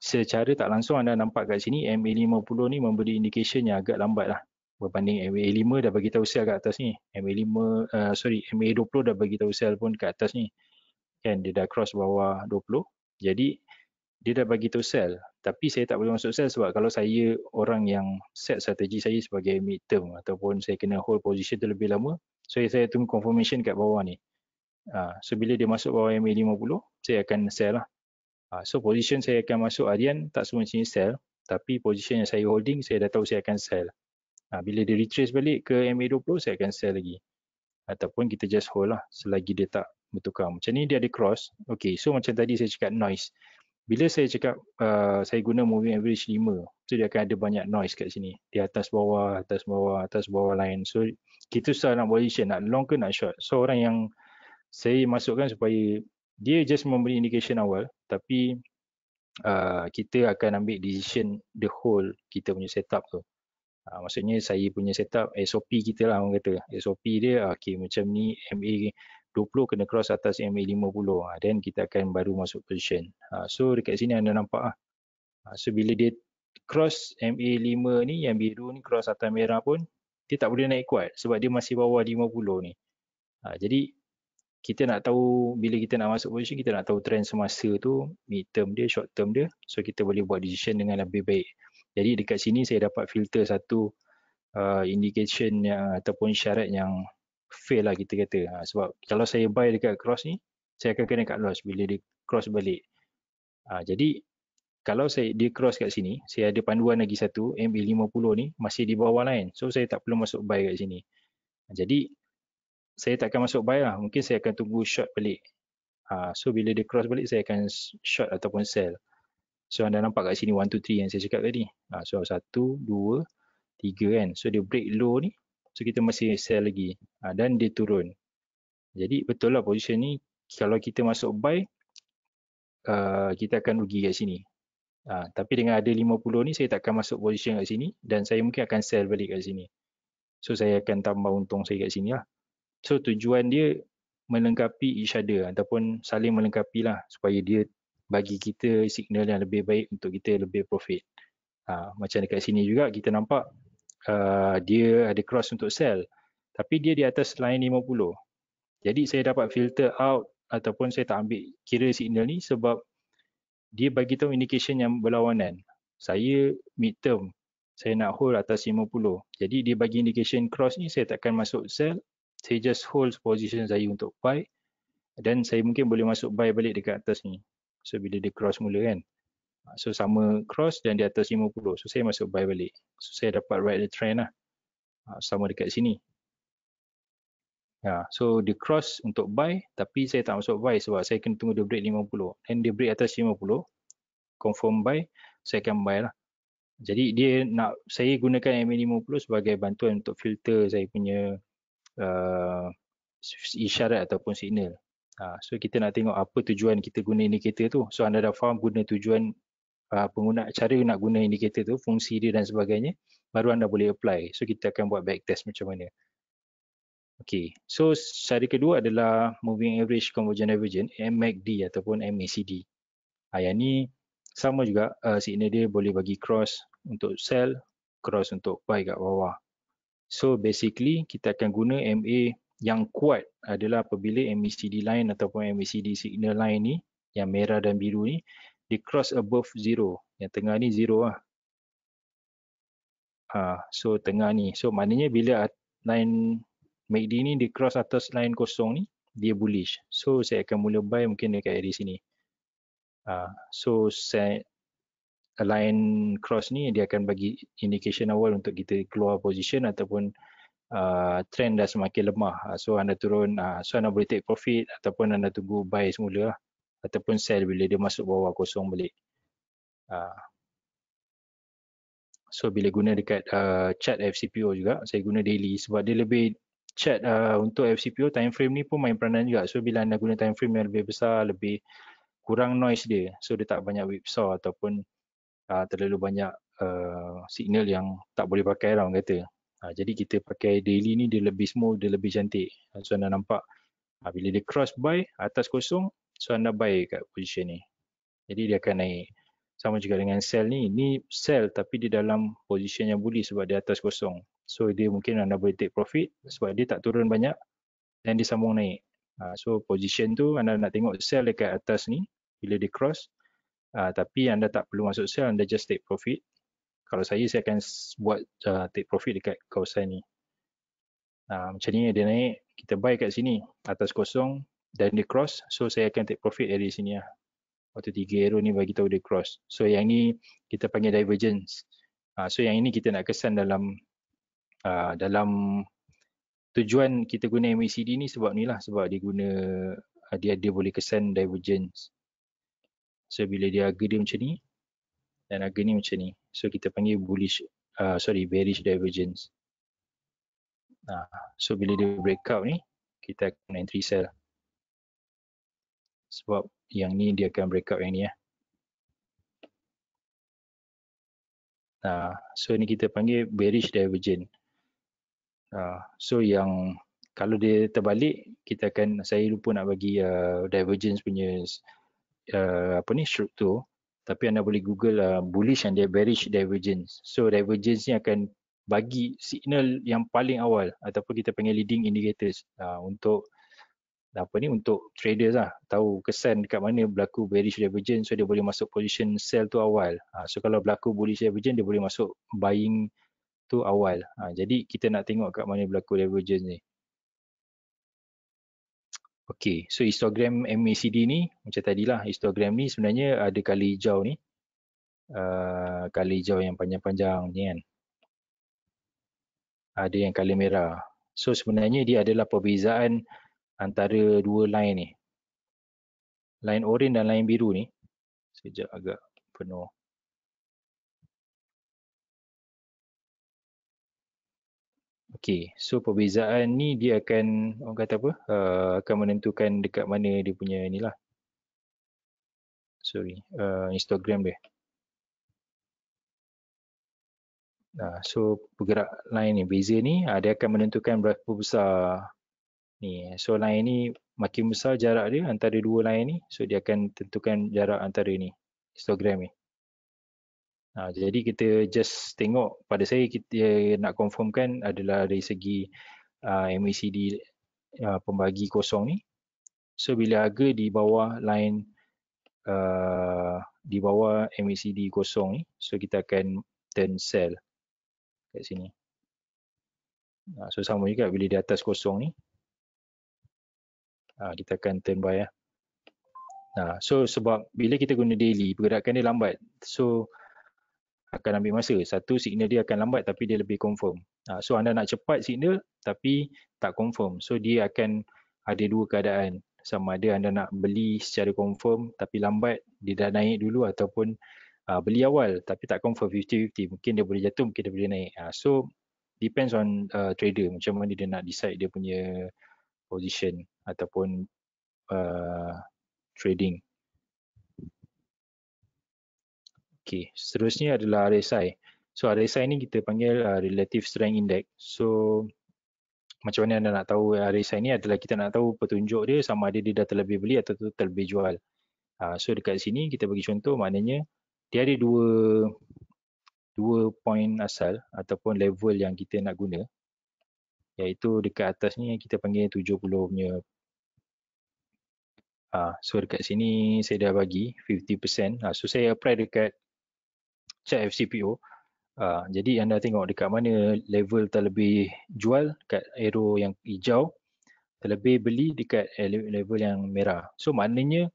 secara tak langsung anda nampak kat sini MA50 ni memberi indication yang agak lambat lah. Berbanding MA5 dah bagi tahu sell kat atas ni. MA5 uh, sorry MA20 dah bagi tahu sell pun kat atas ni. Kan dia dah cross bawah 20 jadi dia dah bagi tahu sell tapi saya tak boleh masuk sell sebab kalau saya orang yang set strategi saya sebagai mid term ataupun saya kena hold position tu lebih lama so saya tunggu confirmation kat bawah ni uh, so bila dia masuk bawah MA50 saya akan sell lah Ah, so position saya akan masuk harian tak semua sini sell tapi position yang saya holding saya dah tahu saya akan sell. Ha, bila dia retrace balik ke MA20 saya akan sell lagi. Ataupun kita just hold lah selagi dia tak bertukar. Macam ni dia ada cross. Okay so macam tadi saya cakap noise. Bila saya cakap uh, saya guna moving average 5 so dia akan ada banyak noise kat sini. Di atas bawah, atas bawah, atas bawah line. So kita susah nak position nak long ke nak short. So orang yang saya masukkan supaya dia just memberi indication awal tapi uh, kita akan ambil decision the whole kita punya setup tu. Uh, maksudnya saya punya setup SOP kita lah orang kata. SOP dia okay, macam ni MA 20 kena cross atas MA 50 uh, then kita akan baru masuk position. Uh, so dekat sini anda nampak lah. Uh, so bila dia cross MA 5 ni yang biru ni cross atas merah pun dia tak boleh naik kuat sebab dia masih bawah 50 ni. Uh, jadi kita nak tahu bila kita nak masuk position kita nak tahu trend semasa tu mid term dia short term dia. So kita boleh buat decision dengan lebih baik. Jadi dekat sini saya dapat filter satu uh, indication yang ataupun syarat yang fail lah kita kata. Ha, sebab kalau saya buy dekat cross ni saya akan kena cut loss bila dia cross balik. Ha, jadi kalau saya dia cross kat sini saya ada panduan lagi satu MA50 ni masih di bawah lain so saya tak perlu masuk buy kat sini. Jadi saya tak akan masuk buy lah. Mungkin saya akan tunggu short balik. Ha, so bila dia cross balik, saya akan short ataupun sell. So anda nampak kat sini 1, 2, 3 yang saya cakap tadi. Ha, so 1, 2, 3 kan. So dia break low ni. So kita masih sell lagi. Ha, dan dia turun. Jadi betul lah position ni. Kalau kita masuk buy, uh, kita akan rugi kat sini. Ha, tapi dengan ada 50 ni, saya tak akan masuk position kat sini. Dan saya mungkin akan sell balik kat sini. So saya akan tambah untung saya kat sini lah. So tujuan dia melengkapi each other ataupun saling melengkapi lah supaya dia bagi kita signal yang lebih baik untuk kita lebih profit. Ha, macam dekat sini juga kita nampak uh, dia ada cross untuk sell tapi dia di atas line 50. Jadi saya dapat filter out ataupun saya tak ambil kira signal ni sebab dia bagi tahu indication yang berlawanan. Saya mid term, saya nak hold atas 50. Jadi dia bagi indication cross ni saya takkan masuk sell saya just hold position saya untuk buy dan saya mungkin boleh masuk buy balik dekat atas ni so bila dia cross mula kan So sama cross dan di atas 50. So saya masuk buy balik. So saya dapat right the trend lah. Sama dekat sini. Ya, so dia cross untuk buy tapi saya tak masuk buy sebab saya kena tunggu dia break 50. Dan dia break atas 50, confirm buy, saya akan buy lah. Jadi dia nak saya gunakan MA50 sebagai bantuan untuk filter saya punya uh, isyarat ataupun signal. Uh, so kita nak tengok apa tujuan kita guna indikator tu. So anda dah faham guna tujuan uh, pengguna cara nak guna indikator tu, fungsi dia dan sebagainya, baru anda boleh apply. So kita akan buat back test macam mana. Okay, so cara kedua adalah moving average convergent divergent MACD ataupun MACD. Ha, yang ni sama juga uh, signal dia boleh bagi cross untuk sell, cross untuk buy kat bawah. So basically kita akan guna MA yang kuat adalah apabila MACD line ataupun MACD signal line ni yang merah dan biru ni di cross above zero. Yang tengah ni zero lah. Ha, so tengah ni. So maknanya bila line MACD ni di cross atas line kosong ni, dia bullish. So saya akan mula buy mungkin dekat area sini. Uh, so saya line cross ni dia akan bagi indication awal untuk kita keluar position ataupun uh, trend dah semakin lemah. Uh, so anda turun, uh, so anda boleh take profit ataupun anda tunggu buy semula lah. Ataupun sell bila dia masuk bawah kosong balik. Uh, so bila guna dekat uh, chart FCPO juga, saya guna daily sebab dia lebih chat uh, untuk FCPO time frame ni pun main peranan juga. So bila anda guna time frame yang lebih besar, lebih kurang noise dia. So dia tak banyak whipsaw ataupun uh, terlalu banyak uh, signal yang tak boleh pakai lah orang kata. Uh, jadi kita pakai daily ni dia lebih smooth, dia lebih cantik. So anda nampak uh, bila dia cross buy atas kosong, so anda buy kat position ni. Jadi dia akan naik. Sama juga dengan sell ni, ni sell tapi di dalam position yang bullish sebab dia atas kosong. So dia mungkin anda boleh take profit sebab dia tak turun banyak dan dia sambung naik. Uh, so position tu anda nak tengok sell dekat atas ni bila dia cross. Uh, tapi anda tak perlu masuk sell, anda just take profit. Kalau saya, saya akan buat uh, take profit dekat kawasan ni. Uh, macam ni dia naik, kita buy kat sini atas kosong dan dia cross. So saya akan take profit dari sini lah. Waktu tiga arrow ni bagi tahu dia cross. So yang ni kita panggil divergence. Uh, so yang ini kita nak kesan dalam uh, dalam tujuan kita guna MACD ni sebab ni lah sebab dia guna dia dia boleh kesan divergence so bila dia harga dia macam ni dan harga ni macam ni so kita panggil bullish uh, sorry bearish divergence. Uh, so bila dia breakout ni kita akan entry sell. Sebab yang ni dia akan breakout yang ni lah uh, so ni kita panggil bearish divergence Uh, so yang kalau dia terbalik kita akan saya lupa nak bagi uh, divergence punya uh, apa ni struktur tapi anda boleh google uh, bullish and bearish divergence. So divergence ni akan bagi signal yang paling awal ataupun kita panggil leading indicators uh, untuk apa ni untuk traders lah tahu kesan dekat mana berlaku bearish divergence so dia boleh masuk position sell tu awal. Uh, so kalau berlaku bullish divergence dia boleh masuk buying tu awal. Ha, jadi kita nak tengok kat mana berlaku divergence ni. Okay, so histogram MACD ni macam tadilah histogram ni sebenarnya ada kali hijau ni. Uh, kali hijau yang panjang-panjang ni kan. Ada yang kali merah. So sebenarnya dia adalah perbezaan antara dua line ni. Line oren dan line biru ni. Sekejap agak penuh. Okay, so perbezaan ni dia akan orang kata apa? Uh, akan menentukan dekat mana dia punya ni lah. Sorry, uh, Instagram dia. Nah, so bergerak line ni, beza ni uh, dia akan menentukan berapa besar ni. So line ni makin besar jarak dia antara dua line ni, so dia akan tentukan jarak antara ni, Instagram ni. Ha, jadi kita just tengok pada saya kita nak confirmkan adalah dari segi uh, MACD uh, pembagi kosong ni. So bila harga di bawah line uh, di bawah MACD kosong ni, so kita akan turn sell kat sini. Uh, so sama juga bila di atas kosong ni, uh, kita akan turn buy lah. Nah, so sebab bila kita guna daily, pergerakan dia lambat. So akan ambil masa. Satu signal dia akan lambat tapi dia lebih confirm. Uh, so anda nak cepat signal tapi tak confirm. So dia akan ada dua keadaan. Sama ada anda nak beli secara confirm tapi lambat dia dah naik dulu ataupun uh, beli awal tapi tak confirm 50-50. Mungkin dia boleh jatuh, mungkin dia boleh naik. Uh, so depends on uh, trader macam mana dia nak decide dia punya position ataupun uh, trading. Okay, seterusnya adalah RSI. So RSI ni kita panggil uh, Relative Strength Index. So macam mana anda nak tahu RSI ni adalah kita nak tahu petunjuk dia sama ada dia dah terlebih beli atau terlebih jual. Uh, so dekat sini kita bagi contoh maknanya dia ada dua dua point asal ataupun level yang kita nak guna iaitu dekat atas ni kita panggil 70 punya uh, so dekat sini saya dah bagi 50% uh, so saya apply dekat chart FCPO. Uh, jadi anda tengok dekat mana level terlebih jual kat arrow yang hijau, terlebih beli dekat level yang merah. So maknanya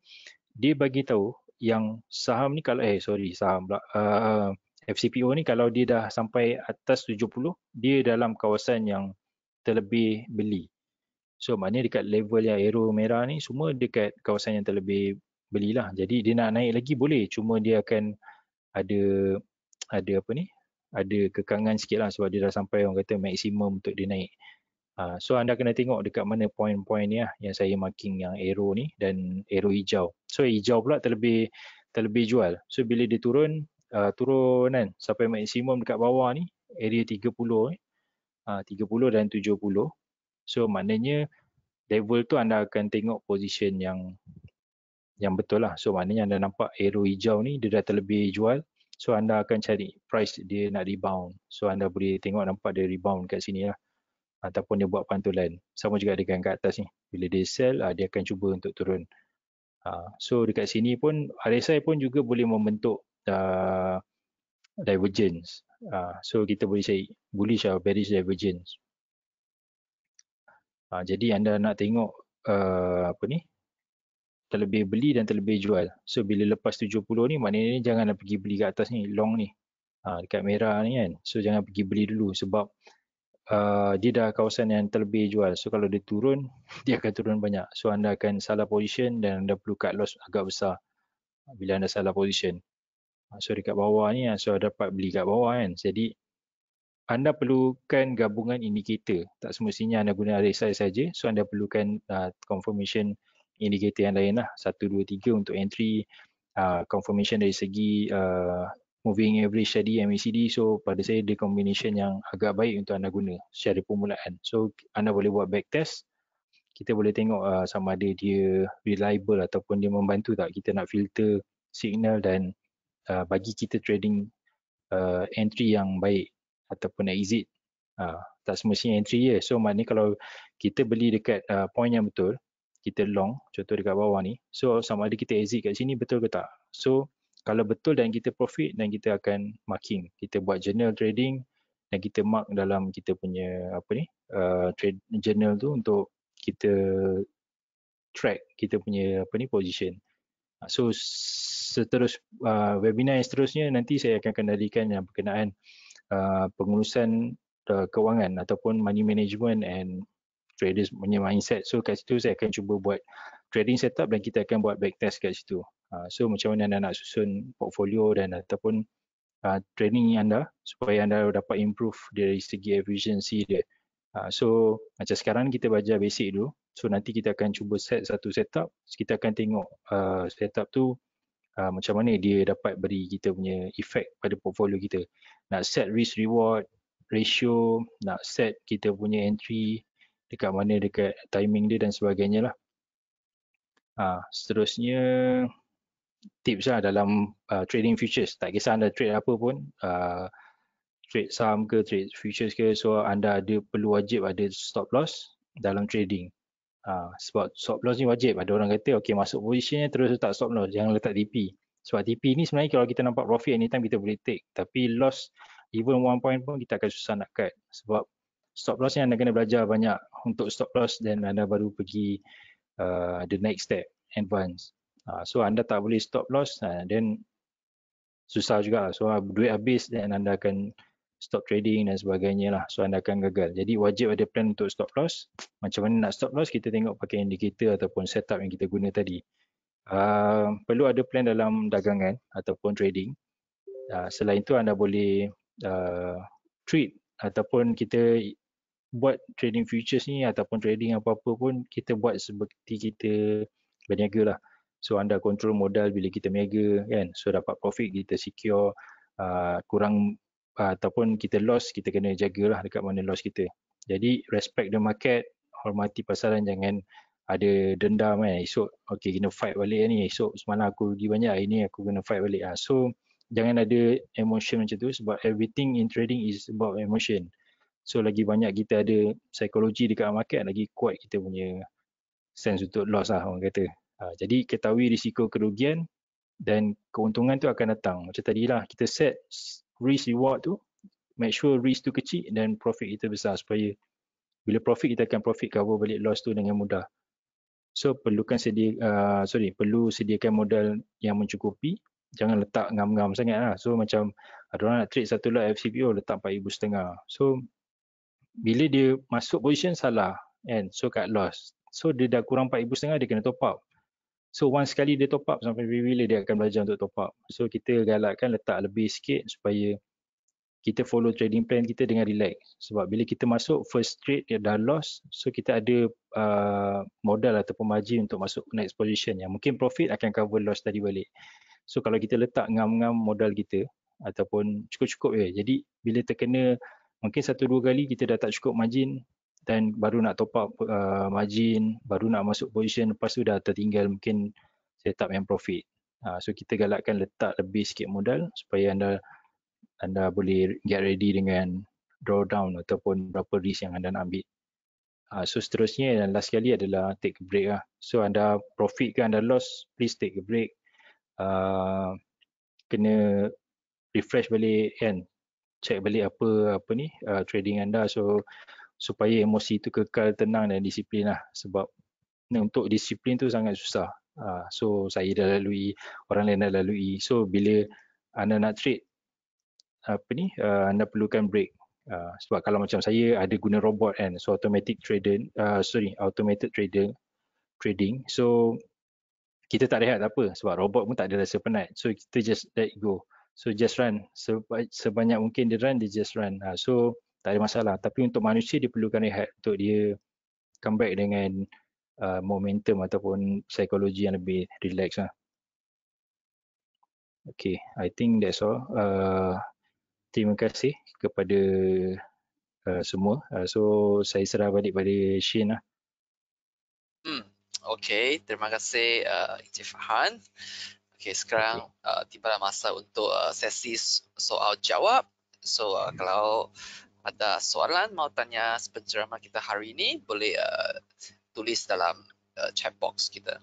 dia bagi tahu yang saham ni kalau eh sorry saham pula uh, FCPO ni kalau dia dah sampai atas 70 dia dalam kawasan yang terlebih beli. So maknanya dekat level yang arrow merah ni semua dekat kawasan yang terlebih belilah. Jadi dia nak naik lagi boleh cuma dia akan ada ada apa ni? Ada kekangan sikit lah sebab dia dah sampai orang kata maksimum untuk dia naik. Uh, so anda kena tengok dekat mana point-point ni lah yang saya marking yang arrow ni dan arrow hijau. So hijau pula terlebih terlebih jual. So bila dia turun uh, turun kan sampai maksimum dekat bawah ni area 30 eh uh, 30 dan 70 so maknanya level tu anda akan tengok position yang yang betul lah so maknanya anda nampak arrow hijau ni dia dah terlebih jual So anda akan cari price dia nak rebound. So anda boleh tengok nampak dia rebound kat sini lah. Ataupun dia buat pantulan. Sama juga dengan kat atas ni. Bila dia sell, uh, dia akan cuba untuk turun. Uh, so dekat sini pun RSI pun juga boleh membentuk uh, divergence. So kita boleh cari bullish atau bearish divergence. Jadi anda nak tengok apa ni terlebih beli dan terlebih jual. So bila lepas 70 ni maknanya janganlah pergi beli kat atas ni, long ni. Ha, dekat merah ni kan. So jangan pergi beli dulu sebab uh, dia dah kawasan yang terlebih jual. So kalau dia turun, dia akan turun banyak. So anda akan salah position dan anda perlu cut loss agak besar bila anda salah position. Ha, so dekat bawah ni, so dapat beli kat bawah kan. Jadi anda perlukan gabungan indikator. Tak semestinya anda guna RSI saja. So anda perlukan uh, confirmation indicator yang lain lah. Satu, dua, tiga untuk entry, uh, confirmation dari segi uh, moving average tadi, MACD. So pada saya dia combination yang agak baik untuk anda guna secara permulaan. So anda boleh buat back test. Kita boleh tengok uh, sama ada dia reliable ataupun dia membantu tak kita nak filter signal dan uh, bagi kita trading uh, entry yang baik ataupun exit. Uh, tak semestinya entry je. So maknanya kalau kita beli dekat uh, point yang betul, kita long contoh dekat bawah ni. So sama ada kita exit kat sini betul ke tak? So kalau betul dan kita profit dan kita akan marking. Kita buat journal trading dan kita mark dalam kita punya apa ni uh, trade journal tu untuk kita track kita punya apa ni position. So seterus uh, webinar yang seterusnya nanti saya akan kendalikan yang berkenaan uh, pengurusan uh, kewangan ataupun money management and traders punya mindset. So kat situ saya akan cuba buat trading setup dan kita akan buat back test kat situ. Uh, so macam mana anda nak susun portfolio dan ataupun uh, trading anda supaya anda dapat improve dari segi efficiency dia. Uh, so macam sekarang kita belajar basic dulu. So nanti kita akan cuba set satu setup. Kita akan tengok uh, setup tu uh, macam mana dia dapat beri kita punya effect pada portfolio kita. Nak set risk reward ratio, nak set kita punya entry dekat mana dekat timing dia dan sebagainya lah. Ha, seterusnya tips lah dalam uh, trading futures. Tak kisah anda trade apa pun, uh, trade saham ke, trade futures ke, so anda ada perlu wajib ada stop loss dalam trading. Uh, sebab stop loss ni wajib. Ada orang kata, okay masuk positionnya terus letak stop loss, jangan letak TP. Sebab TP ni sebenarnya kalau kita nampak profit anytime kita boleh take. Tapi loss even one point pun kita akan susah nak cut. Sebab stop loss ni anda kena belajar banyak untuk stop loss dan anda baru pergi uh, the next step advance Uh, so anda tak boleh stop loss, uh, then susah juga. So uh, duit habis dan anda akan stop trading dan sebagainya lah. So anda akan gagal. Jadi wajib ada plan untuk stop loss. Macam mana nak stop loss, kita tengok pakai indicator ataupun setup yang kita guna tadi. Uh, perlu ada plan dalam dagangan ataupun trading. Uh, selain itu anda boleh uh, trade ataupun kita buat trading futures ni ataupun trading apa-apa pun kita buat seperti kita berniaga lah. So anda control modal bila kita berniaga kan. So dapat profit kita secure uh, kurang uh, ataupun kita loss kita kena jagalah dekat mana loss kita. Jadi respect the market, hormati pasaran jangan ada dendam kan. Esok okay kena fight balik ni. Esok semalam aku rugi banyak, ini aku kena fight balik. Uh, so jangan ada emotion macam tu sebab everything in trading is about emotion. So lagi banyak kita ada psikologi dekat market, lagi kuat kita punya sense untuk loss lah orang kata. Ha, jadi ketahui risiko kerugian dan keuntungan tu akan datang. Macam tadi lah, kita set risk reward tu, make sure risk tu kecil dan profit kita besar supaya bila profit kita akan profit cover balik loss tu dengan mudah. So perlukan sedia, uh, sorry, perlu sediakan modal yang mencukupi jangan letak ngam-ngam sangat lah. So macam ada orang nak trade satu lot FCPO letak 4,500 setengah. So bila dia masuk position salah kan. So kat loss. So dia dah kurang 4,500 setengah dia kena top up. So once sekali dia top up sampai bila dia akan belajar untuk top up. So kita galakkan letak lebih sikit supaya kita follow trading plan kita dengan relax. Sebab bila kita masuk first trade dia dah loss, so kita ada uh, modal ataupun margin untuk masuk next position yang mungkin profit akan cover loss tadi balik. So kalau kita letak ngam-ngam modal kita ataupun cukup-cukup je. Jadi bila terkena mungkin satu dua kali kita dah tak cukup margin dan baru nak top up uh, margin, baru nak masuk position lepas tu dah tertinggal mungkin setup yang profit. Uh, so kita galakkan letak lebih sikit modal supaya anda anda boleh get ready dengan drawdown ataupun berapa risk yang anda nak ambil. Uh, so seterusnya dan last sekali adalah take a break lah. So anda profit ke anda loss, please take a break uh, kena refresh balik kan check balik apa apa ni uh, trading anda. So supaya emosi tu kekal tenang dan disiplin lah. Sebab untuk disiplin tu sangat susah. Uh, so saya dah lalui orang lain dah lalui. So bila anda nak trade apa ni uh, anda perlukan break. Uh, sebab kalau macam saya ada guna robot kan. So automatic trader uh, sorry automated trader trading. So kita tak rehat apa. Sebab robot pun tak ada rasa penat. So kita just let go so just run. Sebanyak mungkin dia run dia just run. Uh, so tak ada masalah. Tapi untuk manusia dia perlukan rehat untuk dia come back dengan uh, momentum ataupun psikologi yang lebih relax lah okay I think that's all. Uh, terima kasih kepada uh, semua. Uh, so saya serah balik pada Shane lah hmm. Okey, terima kasih uh, Encik Fahan. Okey, sekarang okay. uh, tiba masa untuk uh, sesi soal jawab. So uh, kalau ada soalan mau tanya penceramah kita hari ini, boleh uh, tulis dalam uh, chat box kita.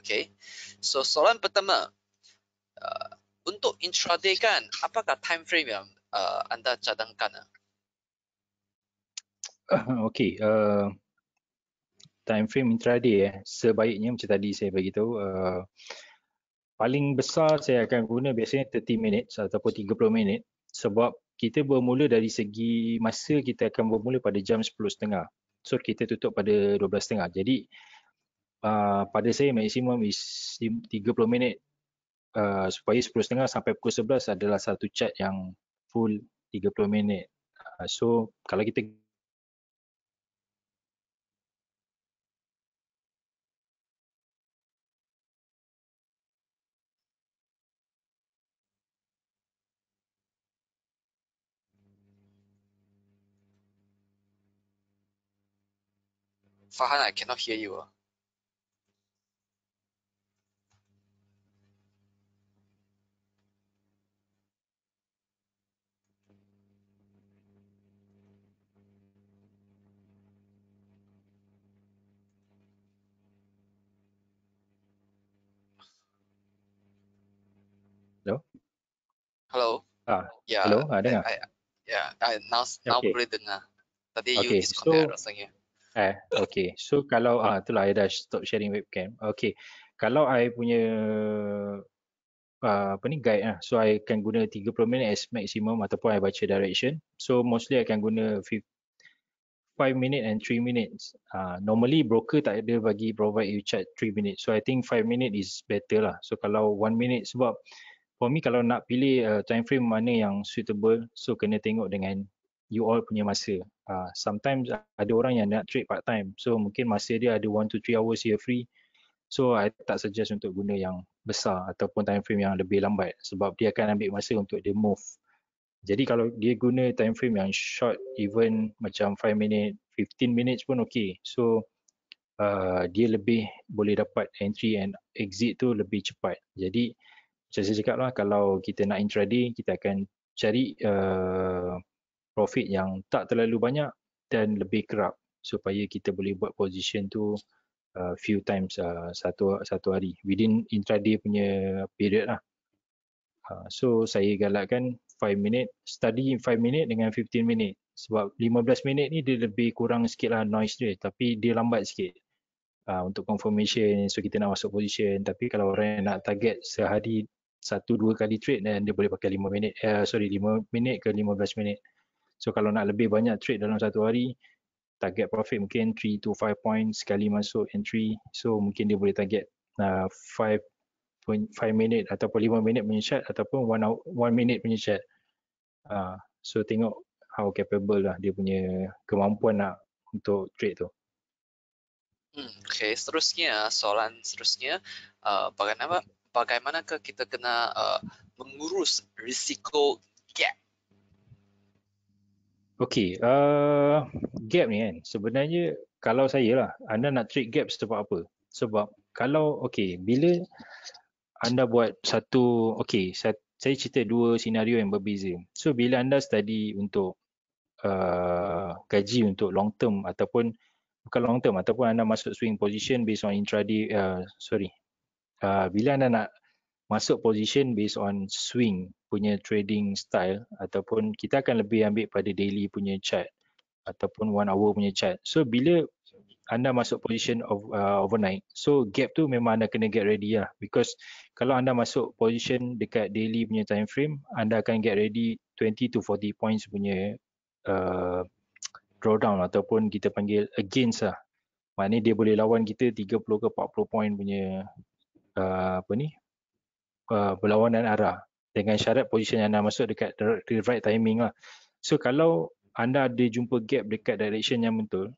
Okey. So soalan pertama, uh, untuk intraday kan, apakah time frame yang uh, anda cadangkan? Okey, uh, time frame intraday eh sebaiknya macam tadi saya bagi tahu uh, paling besar saya akan guna biasanya 30 minit ataupun 30 minit sebab kita bermula dari segi masa kita akan bermula pada jam 10.30 so kita tutup pada 12.30 jadi uh, pada saya maksimum is 30 minit uh, supaya 10.30 sampai pukul 11 adalah satu chat yang full 30 minit. Uh, so kalau kita Fahan, I cannot hear you. Uh. Hello? Hello? Ah, yeah, hello, ah, dengar? I, I, yeah, I, now, now okay. boleh dengar. Tadi okay, you disconnect so, rasanya. Eh, okay. So kalau ah itulah saya dah stop sharing webcam. Okay. kalau I punya uh, apa ni guide lah. So I akan guna 30 minit as maximum ataupun I baca direction. So mostly I akan guna 5 minit and 3 minutes. Uh, normally broker tak ada bagi provide you charge 3 minutes. So I think 5 minute is better lah. So kalau 1 minute sebab for me kalau nak pilih uh, time frame mana yang suitable so kena tengok dengan you all punya masa. Uh, sometimes ada orang yang nak trade part time. So mungkin masa dia ada 1 to 3 hours here free. So I tak suggest untuk guna yang besar ataupun time frame yang lebih lambat sebab dia akan ambil masa untuk dia move. Jadi kalau dia guna time frame yang short even macam 5 minit, 15 minutes pun okay. So uh, dia lebih boleh dapat entry and exit tu lebih cepat. Jadi macam saya cakap lah kalau kita nak intraday kita akan cari uh, profit yang tak terlalu banyak dan lebih kerap supaya kita boleh buat position tu uh, few times uh, satu satu hari within intraday punya period lah. Uh, so saya galakkan 5 minit, study 5 minit dengan 15 minit. Sebab 15 minit ni dia lebih kurang sikit lah noise dia. Tapi dia lambat sikit uh, untuk confirmation. So kita nak masuk position. Tapi kalau orang nak target sehari satu dua kali trade dan dia boleh pakai 5 minit. Uh, sorry 5 minit ke 15 minit. So kalau nak lebih banyak trade dalam satu hari, target profit mungkin 3 to 5 points sekali masuk entry. So mungkin dia boleh target uh, 5 5 minit ataupun 5 minit punya chart ataupun 1 1 minit punya chart. Uh, so tengok how capable lah dia punya kemampuan nak untuk trade tu. Hmm, okay, seterusnya soalan seterusnya uh, bagaimana bagaimanakah kita kena uh, mengurus risiko gap? Okay, uh, gap ni kan sebenarnya kalau saya lah anda nak trade gap sebab apa? Sebab kalau okay bila anda buat satu okay satu saya cerita dua senario yang berbeza. So bila anda study untuk uh, gaji untuk long term ataupun bukan long term ataupun anda masuk swing position based on intraday uh, sorry. Uh, bila anda nak masuk position based on swing punya trading style ataupun kita akan lebih ambil pada daily punya chart ataupun one hour punya chart. So bila anda masuk position of uh, overnight. So gap tu memang anda kena get ready lah because kalau anda masuk position dekat daily punya time frame, anda akan get ready 20 to 40 points punya uh, drawdown ataupun kita panggil against lah. Maknanya dia boleh lawan kita 30 ke 40 point punya uh, apa ni uh, berlawanan arah dengan syarat position yang anda masuk dekat the right timing lah. So kalau anda ada jumpa gap dekat direction yang betul,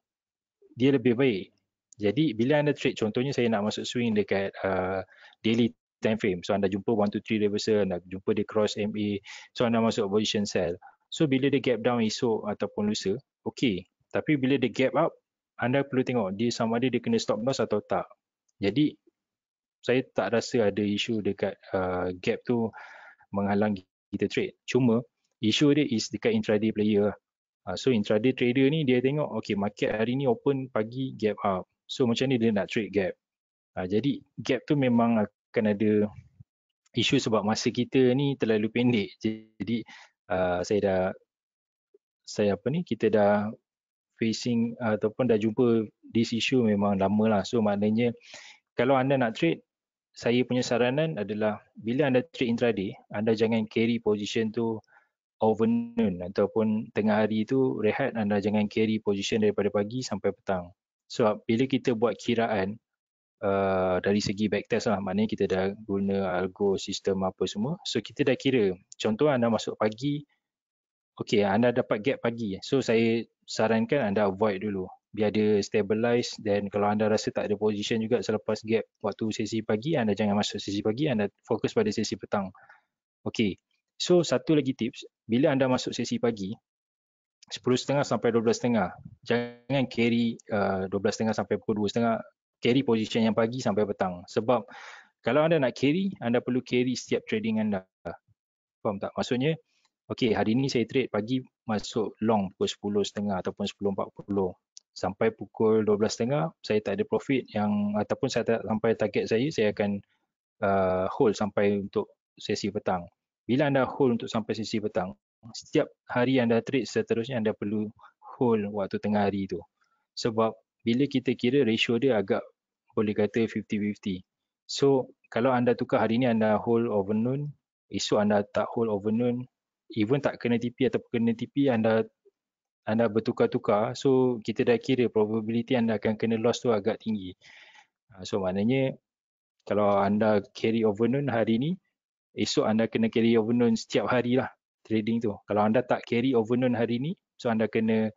dia lebih baik. Jadi bila anda trade contohnya saya nak masuk swing dekat uh, daily time frame. So anda jumpa 1 2 3 reversal, anda jumpa dia cross MA. So anda masuk position sell. So bila dia gap down esok ataupun lusa, okay. Tapi bila dia gap up, anda perlu tengok dia sama ada dia kena stop loss atau tak. Jadi saya tak rasa ada isu dekat uh, gap tu menghalang kita trade. Cuma isu dia is dekat intraday player lah. Uh, so intraday trader ni dia tengok okay market hari ni open pagi gap up. So macam ni dia nak trade gap. Uh, jadi gap tu memang akan ada isu sebab masa kita ni terlalu pendek. Jadi uh, saya dah saya apa ni kita dah facing uh, ataupun dah jumpa this issue memang lama lah. So maknanya kalau anda nak trade saya punya saranan adalah bila anda trade intraday anda jangan carry position tu overnoon ataupun tengah hari tu rehat anda jangan carry position daripada pagi sampai petang. Sebab bila kita buat kiraan uh, dari segi backtest lah maknanya kita dah guna algo sistem apa semua. So kita dah kira contoh anda masuk pagi okay anda dapat gap pagi. So saya sarankan anda avoid dulu biar dia stabilize dan kalau anda rasa tak ada position juga selepas gap waktu sesi pagi anda jangan masuk sesi pagi anda fokus pada sesi petang. Okay. So satu lagi tips, bila anda masuk sesi pagi, 10.30 sampai 12.30, jangan carry uh, 12.30 sampai pukul 2.30, carry position yang pagi sampai petang. Sebab kalau anda nak carry, anda perlu carry setiap trading anda. Faham tak? Maksudnya, okay hari ni saya trade pagi masuk long pukul 10.30 ataupun 10.40 sampai pukul 12.30 saya tak ada profit yang ataupun saya tak sampai target saya saya akan uh, hold sampai untuk sesi petang bila anda hold untuk sampai sesi petang, setiap hari anda trade seterusnya anda perlu hold waktu tengah hari tu. Sebab bila kita kira ratio dia agak boleh kata 50-50. So kalau anda tukar hari ni anda hold overnoon, esok anda tak hold overnoon, even tak kena TP atau kena TP anda anda bertukar-tukar so kita dah kira probability anda akan kena loss tu agak tinggi. Ah, so maknanya kalau anda carry overnoon hari ni esok anda kena carry overnoon setiap hari lah trading tu. Kalau anda tak carry overnoon hari ni so anda kena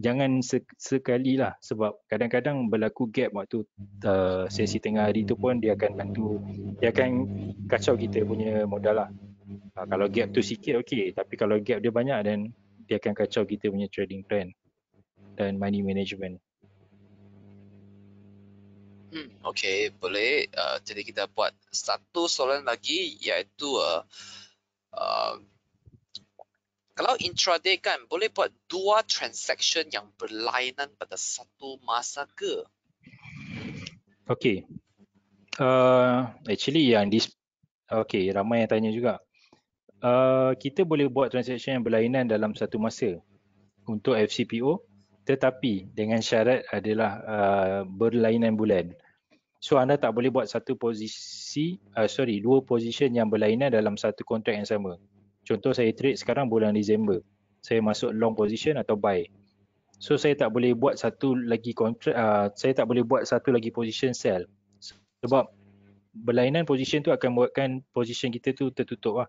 jangan sekali lah sebab kadang-kadang berlaku gap waktu uh, sesi tengah hari tu pun dia akan bantu dia akan kacau kita punya modal lah. Uh, kalau gap tu sikit okey tapi kalau gap dia banyak dan dia akan kacau kita punya trading plan dan money management. Hmm, okay, boleh. Uh, jadi kita buat satu soalan lagi iaitu uh, uh, kalau intraday kan boleh buat dua transaction yang berlainan pada satu masa ke? Okay. Uh, actually yang this okay ramai yang tanya juga. Uh, kita boleh buat transaction yang berlainan dalam satu masa untuk FCPO tetapi dengan syarat adalah uh, berlainan bulan. So anda tak boleh buat satu posisi, uh, sorry, dua position yang berlainan dalam satu kontrak yang sama. Contoh saya trade sekarang bulan Disember. Saya masuk long position atau buy. So saya tak boleh buat satu lagi kontrak, uh, saya tak boleh buat satu lagi position sell. Sebab berlainan position tu akan buatkan position kita tu tertutup lah.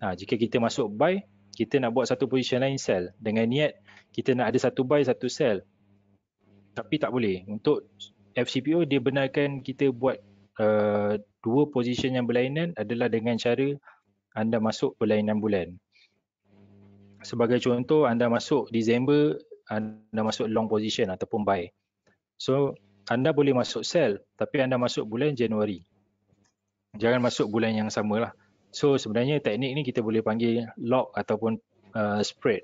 Ha, jika kita masuk buy, kita nak buat satu position lain sell. Dengan niat kita nak ada satu buy, satu sell. Tapi tak boleh. Untuk FCPO dia benarkan kita buat uh, dua position yang berlainan adalah dengan cara anda masuk berlainan bulan. Sebagai contoh anda masuk Disember, anda masuk long position ataupun buy. So anda boleh masuk sell tapi anda masuk bulan Januari. Jangan masuk bulan yang samalah. So sebenarnya teknik ni kita boleh panggil lock ataupun uh, spread.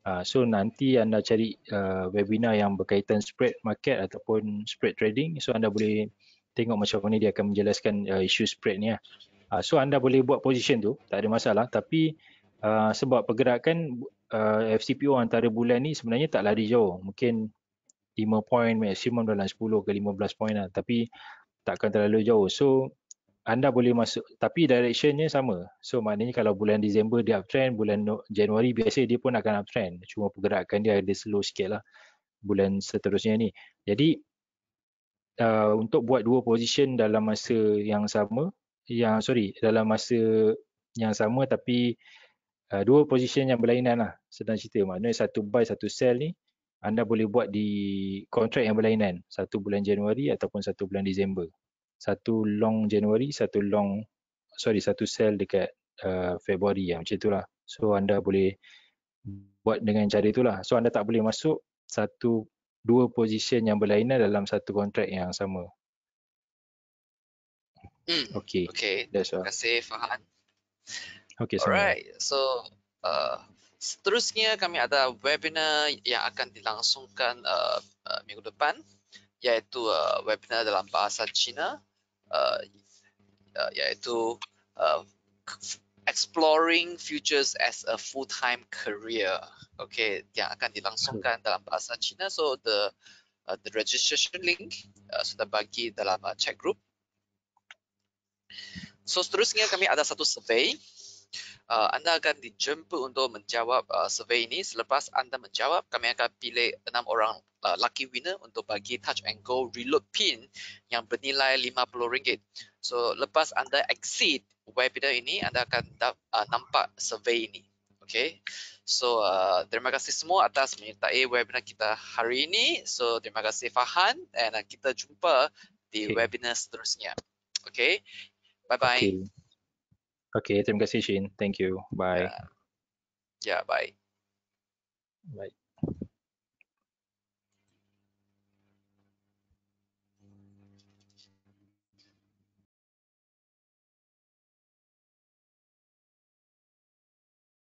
Uh, so nanti anda cari uh, webinar yang berkaitan spread market ataupun spread trading. So anda boleh tengok macam mana dia akan menjelaskan uh, isu spread ni. Uh, so anda boleh buat position tu, tak ada masalah. Tapi uh, sebab pergerakan uh, FCPO antara bulan ni sebenarnya tak lari jauh. Mungkin 5 point maksimum dalam 10 ke 15 point lah. Tapi takkan terlalu jauh. So anda boleh masuk tapi directionnya sama. So maknanya kalau bulan Disember dia uptrend, bulan Januari biasa dia pun akan uptrend. Cuma pergerakan dia ada slow sikit lah bulan seterusnya ni. Jadi uh, untuk buat dua position dalam masa yang sama, yang sorry dalam masa yang sama tapi uh, dua position yang berlainan lah sedang cerita. Maknanya satu buy, satu sell ni anda boleh buat di kontrak yang berlainan. Satu bulan Januari ataupun satu bulan Disember satu long January, satu long sorry satu sell dekat uh, February ya macam itulah. So anda boleh buat dengan cara itulah. So anda tak boleh masuk satu dua position yang berlainan dalam satu kontrak yang sama. Hmm. Okay. Okay. That's all. Terima kasih Fahan. Okay. Alright. So uh, seterusnya kami ada webinar yang akan dilangsungkan uh, uh, minggu depan iaitu uh, webinar dalam bahasa Cina uh, uh, iaitu uh, exploring futures as a full-time career. Okay, yang akan dilangsungkan dalam bahasa Cina. So the uh, the registration link uh, sudah bagi dalam uh, chat group. So seterusnya kami ada satu survey. Uh, anda akan dijemput untuk menjawab uh, survey ini. Selepas anda menjawab, kami akan pilih enam orang uh, lucky winner untuk bagi touch and go reload pin yang bernilai RM50. So lepas anda exit webinar ini, anda akan uh, nampak survey ini. Okay. So uh, terima kasih semua atas menyertai webinar kita hari ini. So terima kasih Fahan dan uh, kita jumpa di okay. webinar seterusnya. Okay. Bye bye. Okay. Okay, terima kasih Shin. Thank you. Bye. Yeah, yeah bye. Bye.